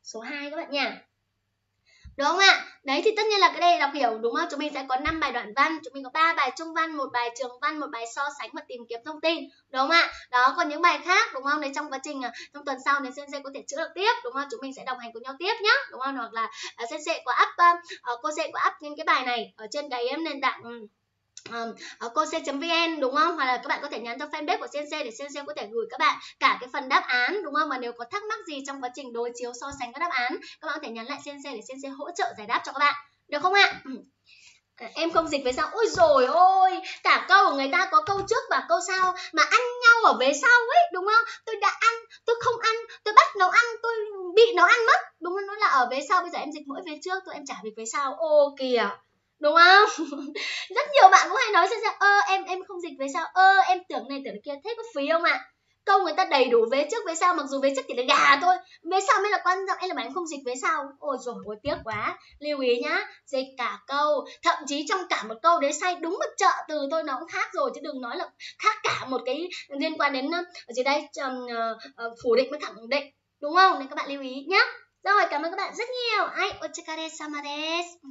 [SPEAKER 1] Số 2 các bạn nha đúng không ạ? Đấy thì tất nhiên là cái đây đọc hiểu đúng không? Chúng mình sẽ có 5 bài đoạn văn chúng mình có ba bài trung văn một bài trường văn một bài so sánh và tìm kiếm thông tin đúng không ạ? Đó còn những bài khác đúng không? Đấy trong quá trình à, trong tuần sau nếu sensei có thể chữa được tiếp đúng không? Chúng mình sẽ đồng hành cùng nhau tiếp nhá đúng không? Hoặc là uh, sensei có up uh, cô sẽ có up những cái bài này ở trên cái nền tảng uh, cose.vn đúng không? Hoặc là các bạn có thể nhắn cho fanpage của Sensei để Sensei có thể gửi các bạn cả cái phần đáp án đúng không? Mà nếu có thắc mắc gì trong quá trình đối chiếu so sánh các đáp án các bạn có thể nhắn lại Sensei để Sensei hỗ trợ giải đáp cho các bạn. Được không ạ? Ờ, em không dịch về sau ôi rồi ôi! Cả câu của người ta có câu trước và câu sau mà ăn nhau ở về sau ấy đúng không? Tôi đã ăn tôi không ăn tôi bắt nấu ăn tôi bị nấu ăn mất. Đúng không nó là ở về sau bây giờ em dịch mỗi về trước tôi em trả về về sau. Ô kìa! Đúng không? Rất nhiều bạn cũng hay nói xem xem ơ em em không dịch về sao ơ em tưởng này tưởng kia thế có phí không ạ? À? câu người ta đầy đủ vế trước vế sau mặc dù vế trước chỉ là gà thôi vế sau mới là quan trọng em là bạn không dịch vế sau. Ôi rồi ôi tiếc quá. Lưu ý nhá dịch cả câu thậm chí trong cả một câu đấy sai đúng một trợ từ thôi nó cũng khác rồi chứ đừng nói là khác cả một cái liên quan đến ờ, ở dưới đây um, uh, phủ định với khẳng định đúng không? Nên các bạn lưu ý nhá. Rồi cảm ơn các bạn rất nhiều. Ai ochikare sama desu.